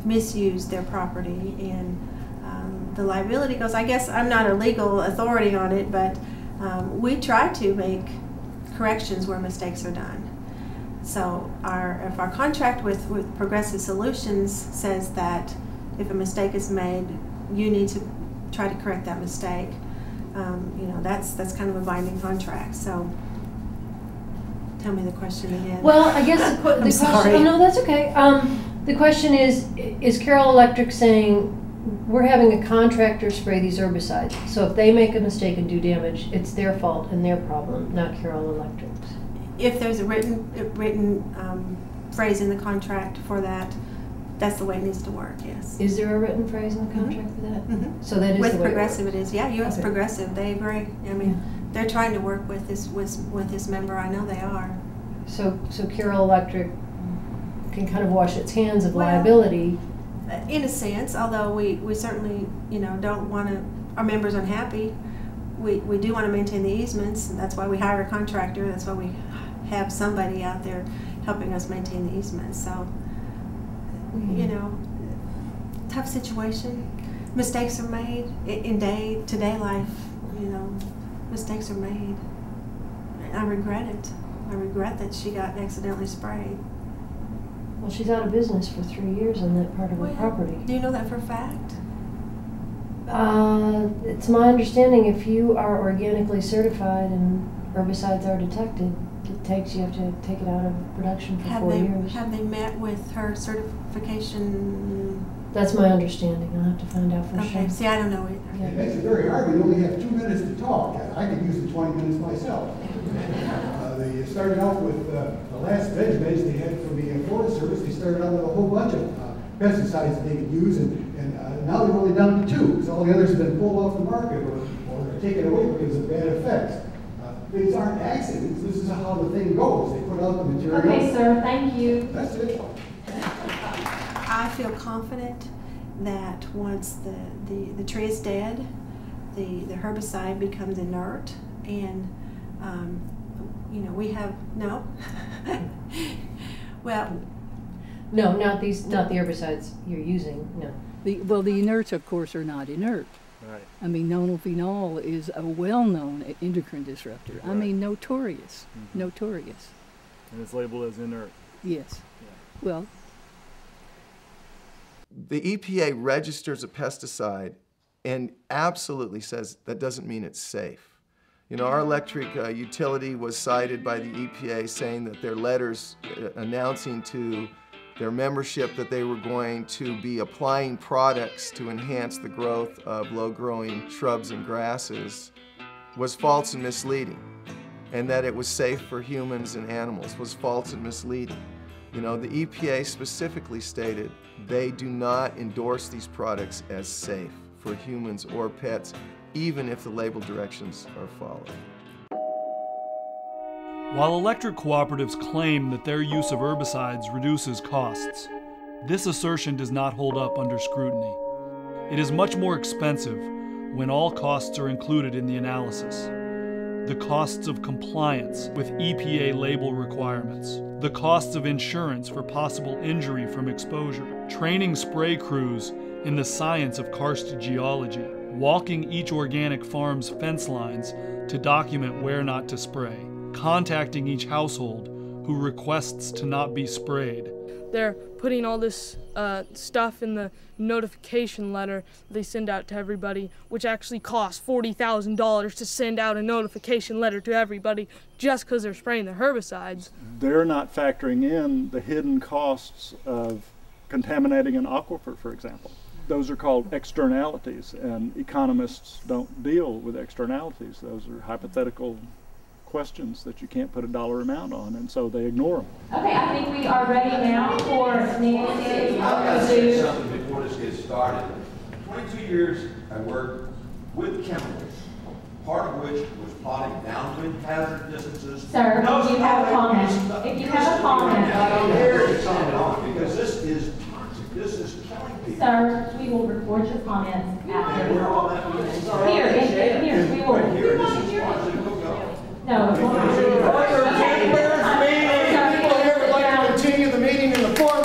Speaker 53: misused their property and um, the liability goes, I guess I'm not a legal authority on it, but um, we try to make corrections where mistakes are done. So our, if our contract with, with Progressive Solutions says that if a mistake is made, you need to try to correct that mistake. Um, you know, that's, that's kind of a binding contract, so tell me the question again.
Speaker 54: Well, I guess the, the question,
Speaker 53: sorry.
Speaker 54: oh, no, that's okay. Um, the question is, is Carroll Electric saying, we're having a contractor spray these herbicides, so if they make a mistake and do damage, it's their fault and their problem, not Carroll Electric's?
Speaker 53: If there's a written, a written um, phrase in the contract for that, that's the way it needs to work, yes.
Speaker 54: Is there a written phrase in the contract for that?
Speaker 53: Mhm.
Speaker 54: So that is
Speaker 53: With
Speaker 54: the way it
Speaker 53: Progressive it is, yeah, US
Speaker 54: Okay.
Speaker 53: Progressive, they agree. I mean, they're trying to work with this, with, with this member, I know they are.
Speaker 54: So, so Carroll Electric can kind of wash its hands of
Speaker 53: Well-
Speaker 54: liability.
Speaker 53: Uh, In a sense, although we, we certainly, you know, don't want to, our members unhappy, we, we do want to maintain the easements, and that's why we hire a contractor, that's why we have somebody out there helping us maintain the easements, so, you know, tough situation. Mistakes are made in day, to-day life, you know, mistakes are made. I regret it. I regret that she got accidentally sprayed.
Speaker 54: Well, she's out of business for three years on that part of her
Speaker 53: Well,
Speaker 54: property.
Speaker 53: Do you know that for a fact?
Speaker 54: Uh, it's my understanding if you are organically certified and herbicides are detected, it takes, you have to take it out of production for
Speaker 53: Have
Speaker 54: four
Speaker 53: they,
Speaker 54: years.
Speaker 53: have they met with her certification?
Speaker 54: That's my understanding. I'll have to find out for
Speaker 53: Okay,
Speaker 54: sure.
Speaker 53: see, I don't know either.
Speaker 12: It makes it very hard, we only have two minutes to talk. I could use the twenty minutes myself. Uh, They started out with, uh, the last veg beds they had from the uh, Forest Service, they started out with a whole bunch of uh, pesticides that they could use, and, and uh, now they're only down to two. because all the others have been pulled off the market or, or taken away because of bad effects. These aren't accidents, this is how the thing goes. They put out the material.
Speaker 25: Okay, sir, thank you.
Speaker 12: That's it.
Speaker 53: I feel confident that once the, the, the tree is dead, the, the herbicide becomes inert and, um, you know, we have, no? Well,
Speaker 54: No, not these, not the herbicides you're using, no.
Speaker 1: The, well, the inerts, of course, are not inert.
Speaker 17: Right.
Speaker 1: I mean, nonylphenol is a well-known endocrine disruptor. I mean, notorious,
Speaker 17: Mhm.
Speaker 1: notorious.
Speaker 17: And it's labeled as inert.
Speaker 1: Yes. Well,
Speaker 3: The EPA registers a pesticide and absolutely says that doesn't mean it's safe. You know, our electric uh, utility was cited by the EPA saying that their letters uh, announcing to their membership that they were going to be applying products to enhance the growth of low-growing shrubs and grasses was false and misleading, and that it was safe for humans and animals was false and misleading. You know, the EPA specifically stated they do not endorse these products as safe for humans or pets, even if the label directions are followed.
Speaker 2: While electric cooperatives claim that their use of herbicides reduces costs, this assertion does not hold up under scrutiny. It is much more expensive when all costs are included in the analysis. The costs of compliance with EPA label requirements, the costs of insurance for possible injury from exposure, training spray crews in the science of karst geology, walking each organic farm's fence lines to document where not to spray, contacting each household who requests to not be sprayed.
Speaker 28: They're putting all this uh, stuff in the notification letter they send out to everybody, which actually costs $40,000 to send out a notification letter to everybody just because they're spraying the herbicides.
Speaker 17: They're not factoring in the hidden costs of contaminating an aquifer, for example. Those are called externalities, and economists don't deal with externalities. Those are hypothetical questions that you can't put a dollar amount on, and so they ignore them.
Speaker 4: Okay, I think we are ready now for Nancy.
Speaker 42: I've got to say something before this gets started. 22 years I worked with chemicals, part of which was plotting downwind hazard distances.
Speaker 4: Sir,
Speaker 42: No,
Speaker 4: if you have a
Speaker 42: no,
Speaker 4: comment, if you have a comment.
Speaker 42: I don't care if you comment on, because this is toxic, this is killing people.
Speaker 4: Sir, we will record your comments after.
Speaker 42: And we're all that.
Speaker 4: Here, in- here, we will.
Speaker 42: Right here, this is part of the
Speaker 4: No.
Speaker 42: People here would like to continue the meeting in the form of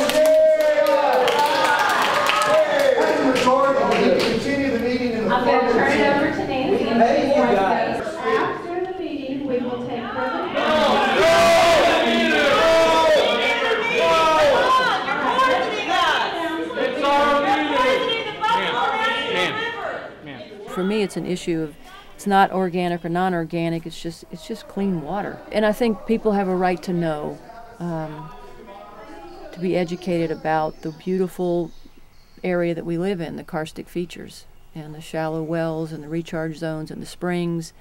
Speaker 42: That's the majority, we need to continue the meeting in the
Speaker 4: I'm
Speaker 42: form
Speaker 4: going
Speaker 42: of
Speaker 4: to turn it over to Nancy. and
Speaker 42: Hey, you
Speaker 4: before I
Speaker 42: guys.
Speaker 4: say- After the meeting, we will take further.
Speaker 41: For me, it's an issue of it's not organic or non-organic. It's just it's just clean water, and I think people have a right to know, um, to be educated about the beautiful area that we live in, the karstic features, and the shallow wells and the recharge zones and the springs,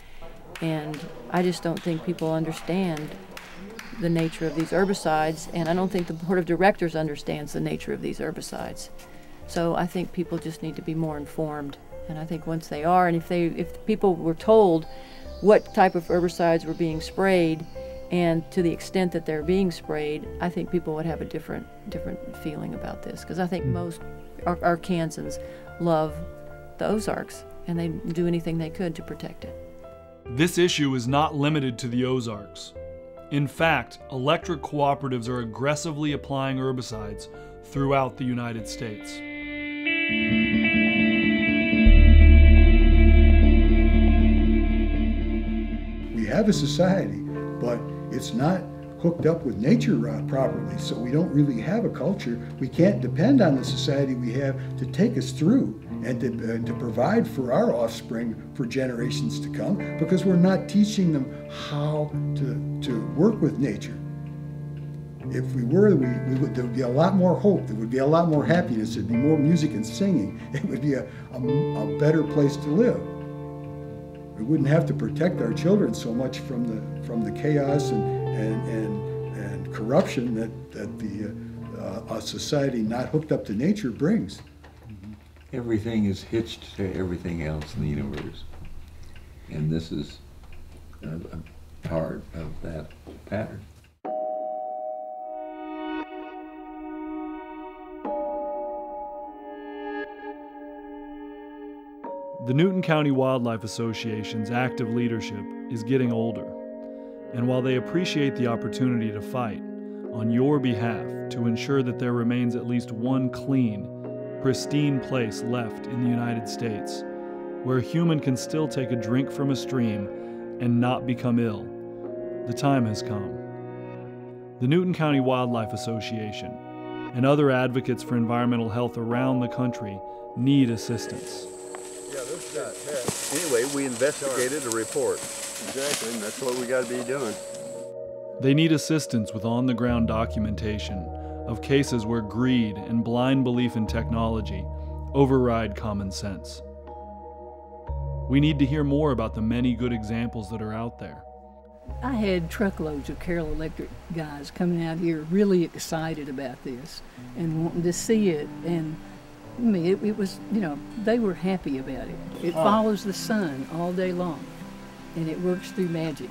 Speaker 41: and I just don't think people understand the nature of these herbicides, and I don't think the board of directors understands the nature of these herbicides. So I think people just need to be more informed. And I think once they are, and if they if people were told what type of herbicides were being sprayed, and to the extent that they're being sprayed, I think people would have a different different feeling about this. Because I think hmm. most Ar- Arkansans love the Ozarks, and they do anything they could to protect it.
Speaker 2: This issue is not limited to the Ozarks. In fact, electric cooperatives are aggressively applying herbicides throughout the United States.
Speaker 12: Have a society, but it's not hooked up with nature uh, properly, so we don't really have a culture. We can't depend on the society we have to take us through and to, uh, to provide for our offspring for generations to come because we're not teaching them how to, to work with nature. If we were, we, we would, there would be a lot more hope. There would be a lot more happiness. There'd be more music and singing. It would be a, a, a better place to live. We wouldn't have to protect our children so much from the from the chaos and and and, and corruption that that the uh, a society not hooked up to nature brings.
Speaker 16: Everything is hitched to everything else in the universe. And this is a, a part of that pattern.
Speaker 2: The Newton County Wildlife Association's active leadership is getting older, and while they appreciate the opportunity to fight on your behalf to ensure that there remains at least one clean, pristine place left in the United States where a human can still take a drink from a stream and not become ill, the time has come. The Newton County Wildlife Association and other advocates for environmental health around the country need assistance.
Speaker 55: Anyway, we investigated a report. Exactly, and that's what we got to be doing.
Speaker 2: They need assistance with on the ground documentation of cases where greed and blind belief in technology override common sense. We need to hear more about the many good examples that are out there.
Speaker 1: I had truckloads of Carroll Electric guys coming out here really excited about this and wanting to see it. And I mean, it, it was, you know, they were happy about it. It
Speaker 56: Oh.
Speaker 1: follows the sun all day long and it works through magic.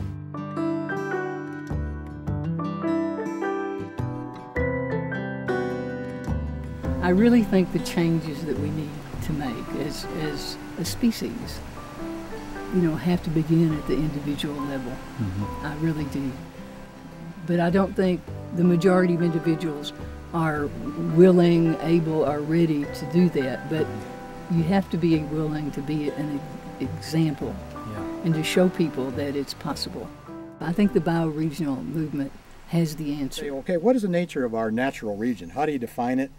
Speaker 1: I really think the changes that we need to make as, as a species, you know, have to begin at the individual level. Mm-hmm. I really do. But I don't think the majority of individuals are willing, able, or ready to do that. But you have to be willing to be an e- example and to show people that it's possible. I think the bioregional movement has the answer.
Speaker 57: Okay, what is the nature of our natural region? How do you define it?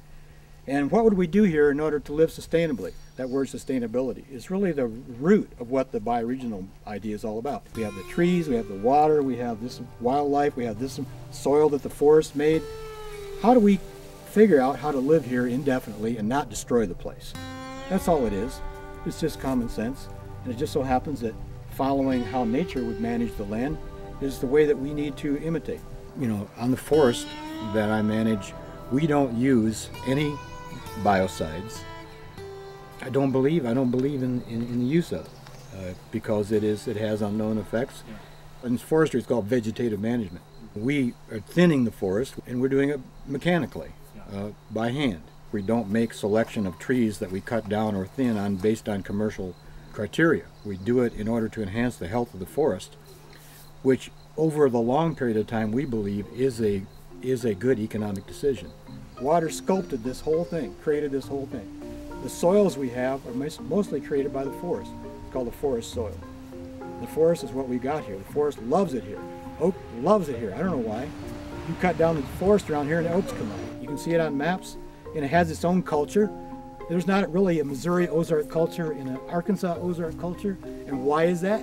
Speaker 57: And what would we do here in order to live sustainably? That word sustainability is really the root of what the bioregional idea is all about. We have the trees, we have the water, we have this wildlife, we have this soil that the forest made. How do we figure out how to live here indefinitely and not destroy the place? That's all it is. It's just common sense. And it just so happens that following how nature would manage the land is the way that we need to imitate. You know, on the forest that I manage, we don't use any biocides. I don't believe I don't believe in, in, in the use of it uh, because it is it has unknown effects. In forestry, it's called vegetative management. We are thinning the forest, and we're doing it mechanically, uh, by hand. We don't make selection of trees that we cut down or thin on based on commercial criteria. We do it in order to enhance the health of the forest, which over the long period of time we believe is a is a good economic decision. Water sculpted this whole thing, created this whole thing. The soils we have are mostly created by the forest. It's called the forest soil. The forest is what we got here. The forest loves it here. Oak loves it here. I don't know why. You cut down the forest around here and the oaks come up. You can see it on maps, and it has its own culture. There's not really a Missouri Ozark culture and an Arkansas Ozark culture. And why is that?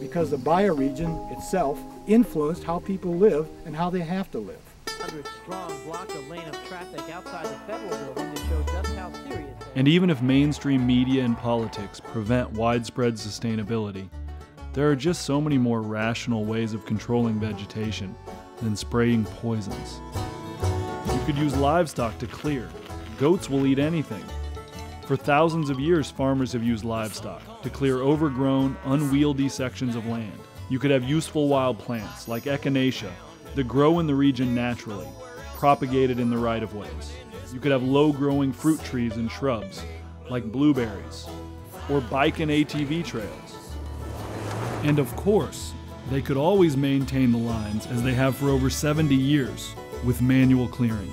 Speaker 57: Because the bioregion itself influenced how people live and how they have to live.
Speaker 58: 100 strong block a lane of traffic outside the federal building to show just how serious
Speaker 2: And even if mainstream media and politics prevent widespread sustainability, there are just so many more rational ways of controlling vegetation than spraying poisons. You could use livestock to clear. Goats will eat anything. For thousands of years, farmers have used livestock to clear overgrown, unwieldy sections of land. You could have useful wild plants like echinacea that grow in the region naturally, propagated in the right of ways. You could have low growing fruit trees and shrubs like blueberries, or bike and ATV trails. And of course, they could always maintain the lines as they have for over 70 years with manual clearing.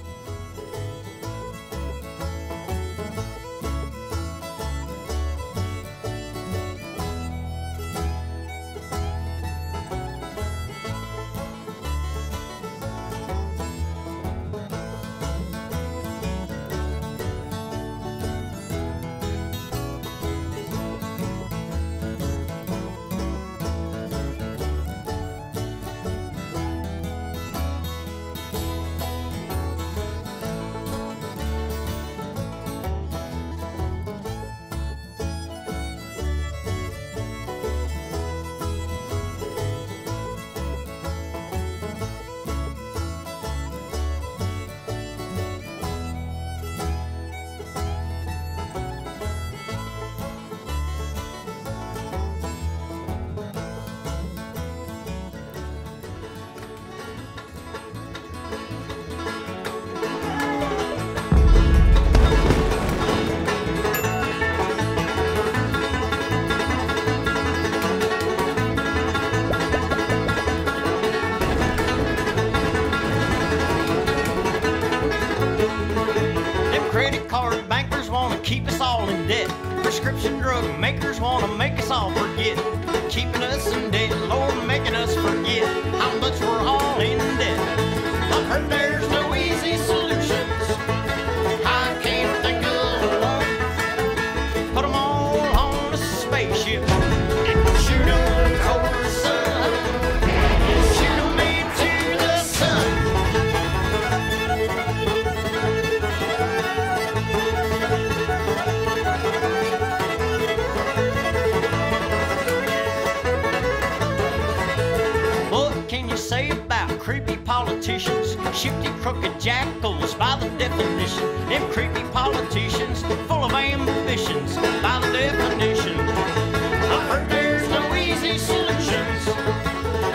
Speaker 5: Politicians, shifty, crooked jackals by the definition. Them creepy politicians, full of ambitions by the definition. I've heard there's no easy solutions.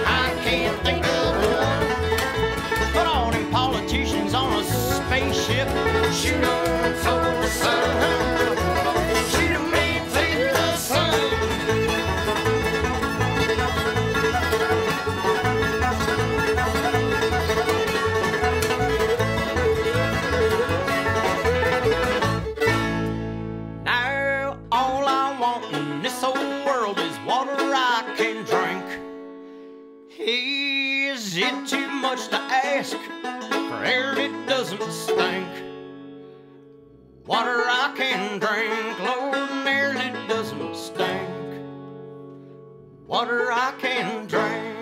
Speaker 5: I can't think of one. Put all them politicians on a spaceship, shoot 'em for much to ask for air that doesn't stink? Water I can drink, Lord, air that doesn't stink. Water I can drink.